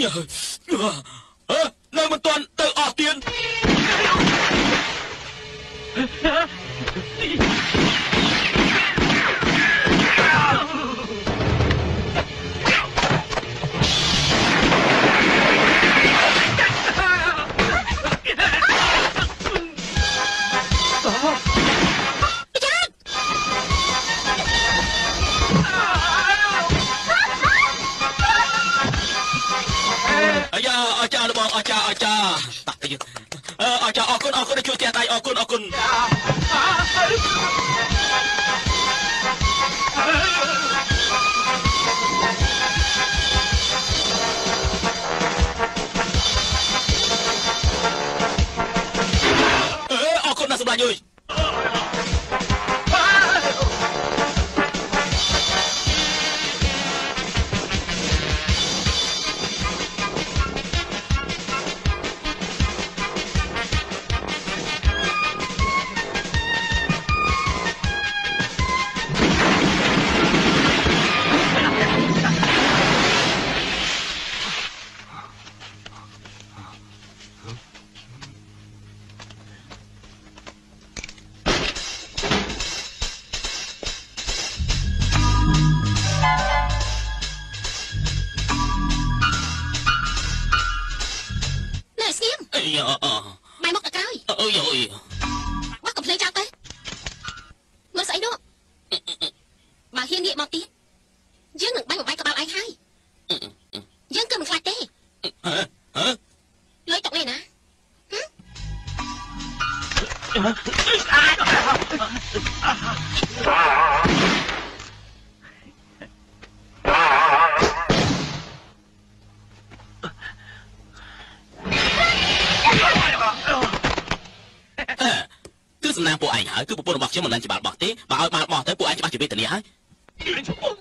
ញ៉ើអឺនៅមិនទាន់ទៅអស់ទៀ ទៅពួក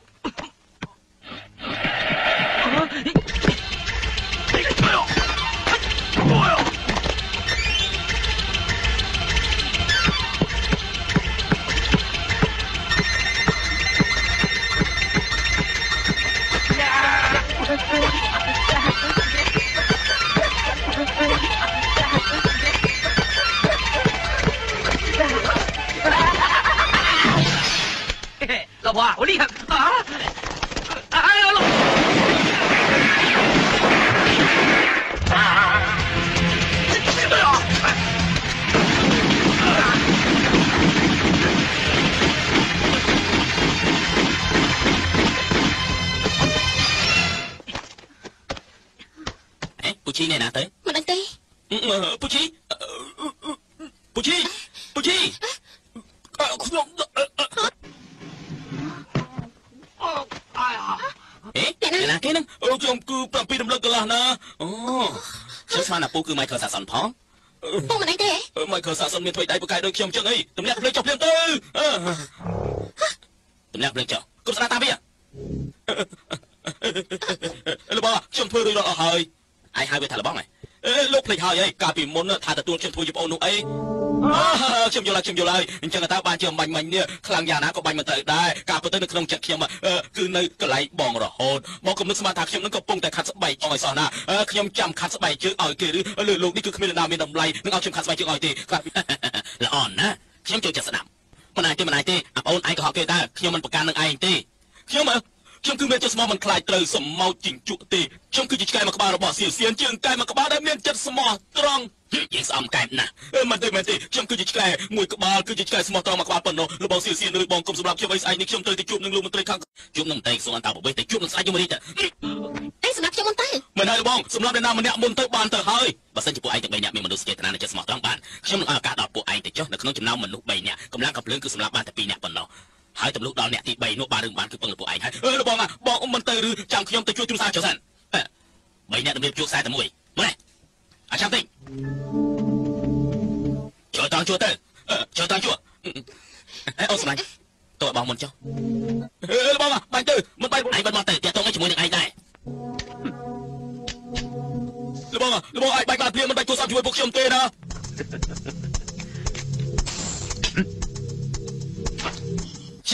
គឺ Michael Saxon ផងពូមិនដឹងទេ Michael Saxon មានថ្មីដៃប្រកែកដូចខ្ញុំចឹងអីទម្លាក់ភ្លើងចុះភ្លាមទៅទម្លាក់ភ្លើងចុះគុំស្ដាប់តាមវាលោកខ្ញុំធ្វើរួចរាល់អស់ហើយឯងហៅវាថាលបងហ៎អេលោកភ្លេចហើយអីកាល ពីមុនថាទទួលខ្ញុំធ្វើជាប្អូននោះអីខ្ញុំយល់ហើយខ្ញុំយល់ហើយអញ្ចឹងតើបានជាអំបញ្ញមិញនេះខ្លាំងយ៉ាងណាក៏បាញ់មិនទៅដែរការពិតទៅនៅក្នុងចិត្តខ្ញុំគឺនៅកន្លែងបងរហូតមកគំនិតស្មានថាខ្ញុំនឹងកំពុងតែខាត់ស្បែកអស់ឲ្យសោះណាខ្ញុំចាំខាត់ស្បែកជើងឲ្យគេឬលើលោកនេះគឺគ្មាននរណាមានតម្លៃនឹងឲ្យខ្ញុំខាត់ស្បែកជើងឲ្យទេគាត់ល្អណាស់ខ្ញុំចូលចិត្តស្ដាប់មិនអាចទេមិនអាចទេអាប្អូនឯងក៏ហក់គេដែរខ្ញុំមិនប្រកាន់នឹងឯងទេខ្ញុំ ខ្ញុំគឺមានចិត្តស្មោះមិនខ្លាចត្រូវសម្មោចជីងជក់ទេខ្ញុំគឺជាឆ្កែមួយក្បាលរបស់សៀសៀនជាងកែមួយក្បាលដែលមានចិត្តស្មោះត្រង់យើងស្អំកែបណាស់មិនទេមិនទេខ្ញុំគឺជាឆ្កែមួយក្បាលគឺជាឆ្កែស្មោះត្រង់មួយក្បាលប៉ុណ្ណោះលោកបងសៀសៀនឬបងគុំសម្រាប់ខ្ញុំឲ្យស្អែកនេះខ្ញុំត្រូវទៅជួបនឹងលោកមន្ត្រីខាងជួបនឹងមន្ត្រីក្រសួងអន្តរប្រវេសទៅជួបនឹងស្អែកយមរីទៅអេសម្រាប់ខ្ញុំមុនទៅមិនហើយបងសម្រាប់អ្នកណាម្នាក់មុនទៅបានទៅហើយបើសិនជាពួកឯងទាំង3នាក់មានមនុស្សចេតនានិងចិត្តស្មោះត្រង់បានខ្ញុំនឹងឲ្យឱកាសដល់ពួកឯងទៅចុះនៅក្នុងចំណោមមនុស្ស3នាក់កម្លាំងកំភ្លើងគឺសម្រាប់បានតែ2នាក់ប៉ុណ្ណោះ ហើយទម្លុះដល់អ្នកទី3នោះបានរឿងបានគឺពឹងលើពួកឯងហើយអឺបងបងមិនទៅឬចាំខ្ញុំទៅជួយទ្រសាចុះសិន3នាក់នឹងជួបខ្សែតែមួយម៉េចអាចាំតិចចូលតង់ជួទៅចូលតង់ជួអេអូស្មាញ់តើបងមុនចុះអឺបងបាញ់ទៅមិនបាញ់ឯងបាត់មកទៅតាក់តងជាមួយនឹងឯងដែរលបងលបងឯងបាច់បានព្រាមមិនបាច់ទូរស័ព្ទជួយពួកខ្ញុំទេណា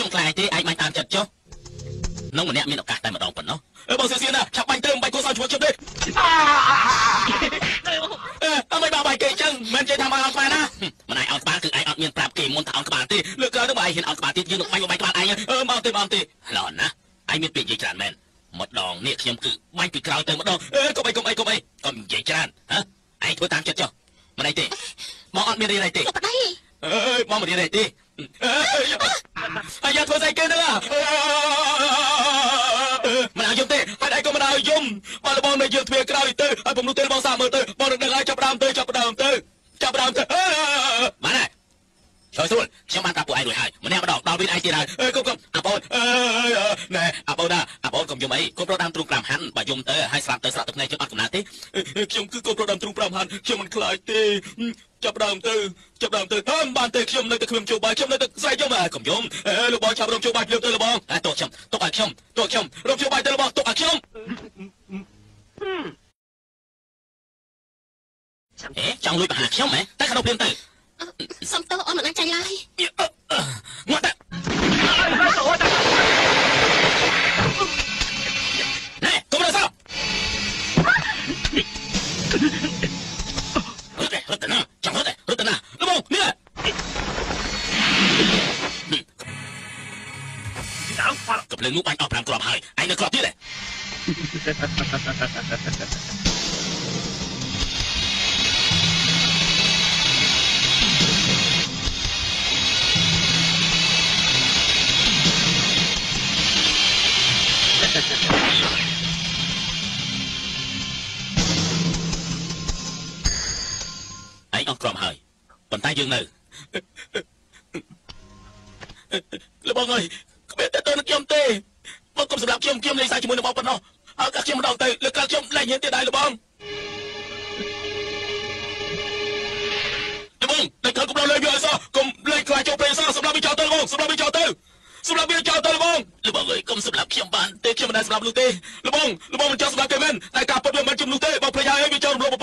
ខ្ញុំខ្លាចទេឯងបាញ់តាមចិត្តចុះនោះម្នាក់មានឱកាសតែម្ដងប៉ុណ្ណោះអើបងសៀសៀនណាឆាប់បាញ់ទៅមិនបាច់ទូរស័ព្ទជួយខ្ញុំទេអឺអើមិនបាបាញ់គេចឹងមិនចេះថាមកអត់ក្បាលណាមិនឯងអត់ក្បាលគឺឯងអត់មានប្រាប់គេមុនថាអត់ក្បាលទេលើកក្រោយទៅបើឯងហ៊ានអត់ក្បាលទៀតយើងនឹងបាញ់បាញ់ក្បាលឯងអឺមកទេមកទេឡនណាឯងមានពាក្យនិយាយច្រើនមែនម្ដងនេះខ្ញុំគឺបាញ់ពីក្រោយទៅម្ដងអឺកុំអីកុំអីកុំអីកុំនិយាយច្រើនហ៎ឯងធ្វើតាមចិត្តចុះមិនអីទេមកអត់មានរៀនអីទេលោកប្តីអើយមកមិនរៀនអីទេ អាយ៉ាធ្វើស្អីគេហ្នឹងមិនឲ្យយំទេហើយឯងក៏មិនឲ្យយំបើលបងនៅយើងទ្វារក្រោយទៅហើយผมនោះទេបងសាមើលទៅបងនឹងដឹងហើយចាប់ដើមទៅចាប់ដើមទៅចាប់ដើមទៅបានហើយ ចូលស្រួលខ្ញុំបានប្រាប់ពួកឯងរួចហើយម្នាក់ម្ដងដល់វិញឯងទៀតហើយអើកុំកុំអាបងអើយណែអាបងណាអាបងកុំយំអីកុំប្រដាំទ្រូង5ហាន់បើយំទៅហើយស្រាប់ទៅស្រាប់ទឹកភ្នែកជិតអត់កំណត់ទេខ្ញុំគឺកុំប្រដាំទ្រូង5ហាន់ខ្ញុំមិនខ្លាចទេចាប់ដើមទៅចាប់ដើមទៅហើមបានទេខ្ញុំនៅតែគ្មានជោបាយខ្ញុំនៅតែស្រែកយំហើយកុំយំអេលោកបងចាប់រំជោបាយភ្លាមទៅលោកបងតែទុកខ្ញុំទុកឲ្យខ្ញុំទុកខ្ញុំរំជោបាយទៅលោកបងទុកឲ្យខ្ញុំអេចង់លួចបហាខ្ញុំហ៎តែក្នុងភ្លាមទៅ សុំទោសអូនមិនអាចចាញ់ឡើយងាត់ណែកុំរសោរត់រត់ណាចាំរត់រត់ណាលោកបងនេះកំភ្លើងនោះបាញ់អស់5គ្រាប់ហើយឯងនៅគ្រាប់ទៀតទេ យើងនៅលោកបងអើយគ្មានតែទៅនឹងខ្ញុំទេបងកុំសម្រាប់ខ្ញុំខ្ញុំលេងសើចជាមួយនឹងបងប៉ុណ្ណោះហើយកាខ្ញុំម្ដងទៅលើកកាខ្ញុំលែងហ៊ានទៀតដែរលោកបងលោកបងតែខាងកំឡុងលេងវាអីសោះកុំលេងខ្លាចចូលព្រៃសោះសម្រាប់វាចោលទៅបងសម្រាប់វាចោលទៅសម្រាប់វាចោលទៅបងលបងអើយកុំសម្រាប់ខ្ញុំបានទេខ្ញុំមិនដែលសម្រាប់លោកទេលបងលបងមិនចង់សម្រាប់គេមែនតែការពិតវាមិនជំនួសទេបងប្រយ័ត្នឲ្យវាចោលរំលោភ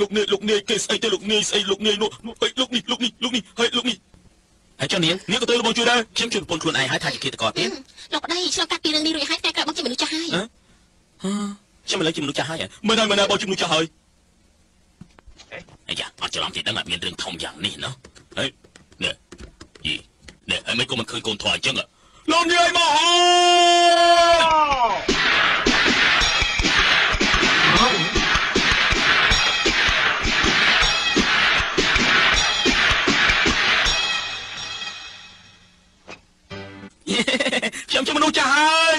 លោកនាយលោកនាយគេស្អីទៅលោកនាយស្អីលោកនាយនោះអីលោកនេះលោកនេះលោកនេះហើយលោកនេះហើយចុះនាងនាងក៏ទៅរបស់ជួយដែរខ្ញុំជួយប្រពន្ធខ្លួនឯងហើយថាជាគិតកតទៀតលោកប្តីឆ្លងកាត់ពីរឿងនេះរួចហើយតែក្រោយមកជាមនុស្សចាស់ហើយខ្ញុំមិនលើជាមនុស្សចាស់ហើយមើលហើយមើលណាបងជាមនុស្សចាស់ហើយអាយ៉ាអត់ច្រឡំទេដឹងអត់មានរឿងធំយ៉ាងនេះណោះហើយនេះយីនេះអីមិនក៏មិនឃើញកូនធွာអញ្ចឹងលោកនាយមកហើយ ខ្ញុំជាមនុស្សចាស់ហើយ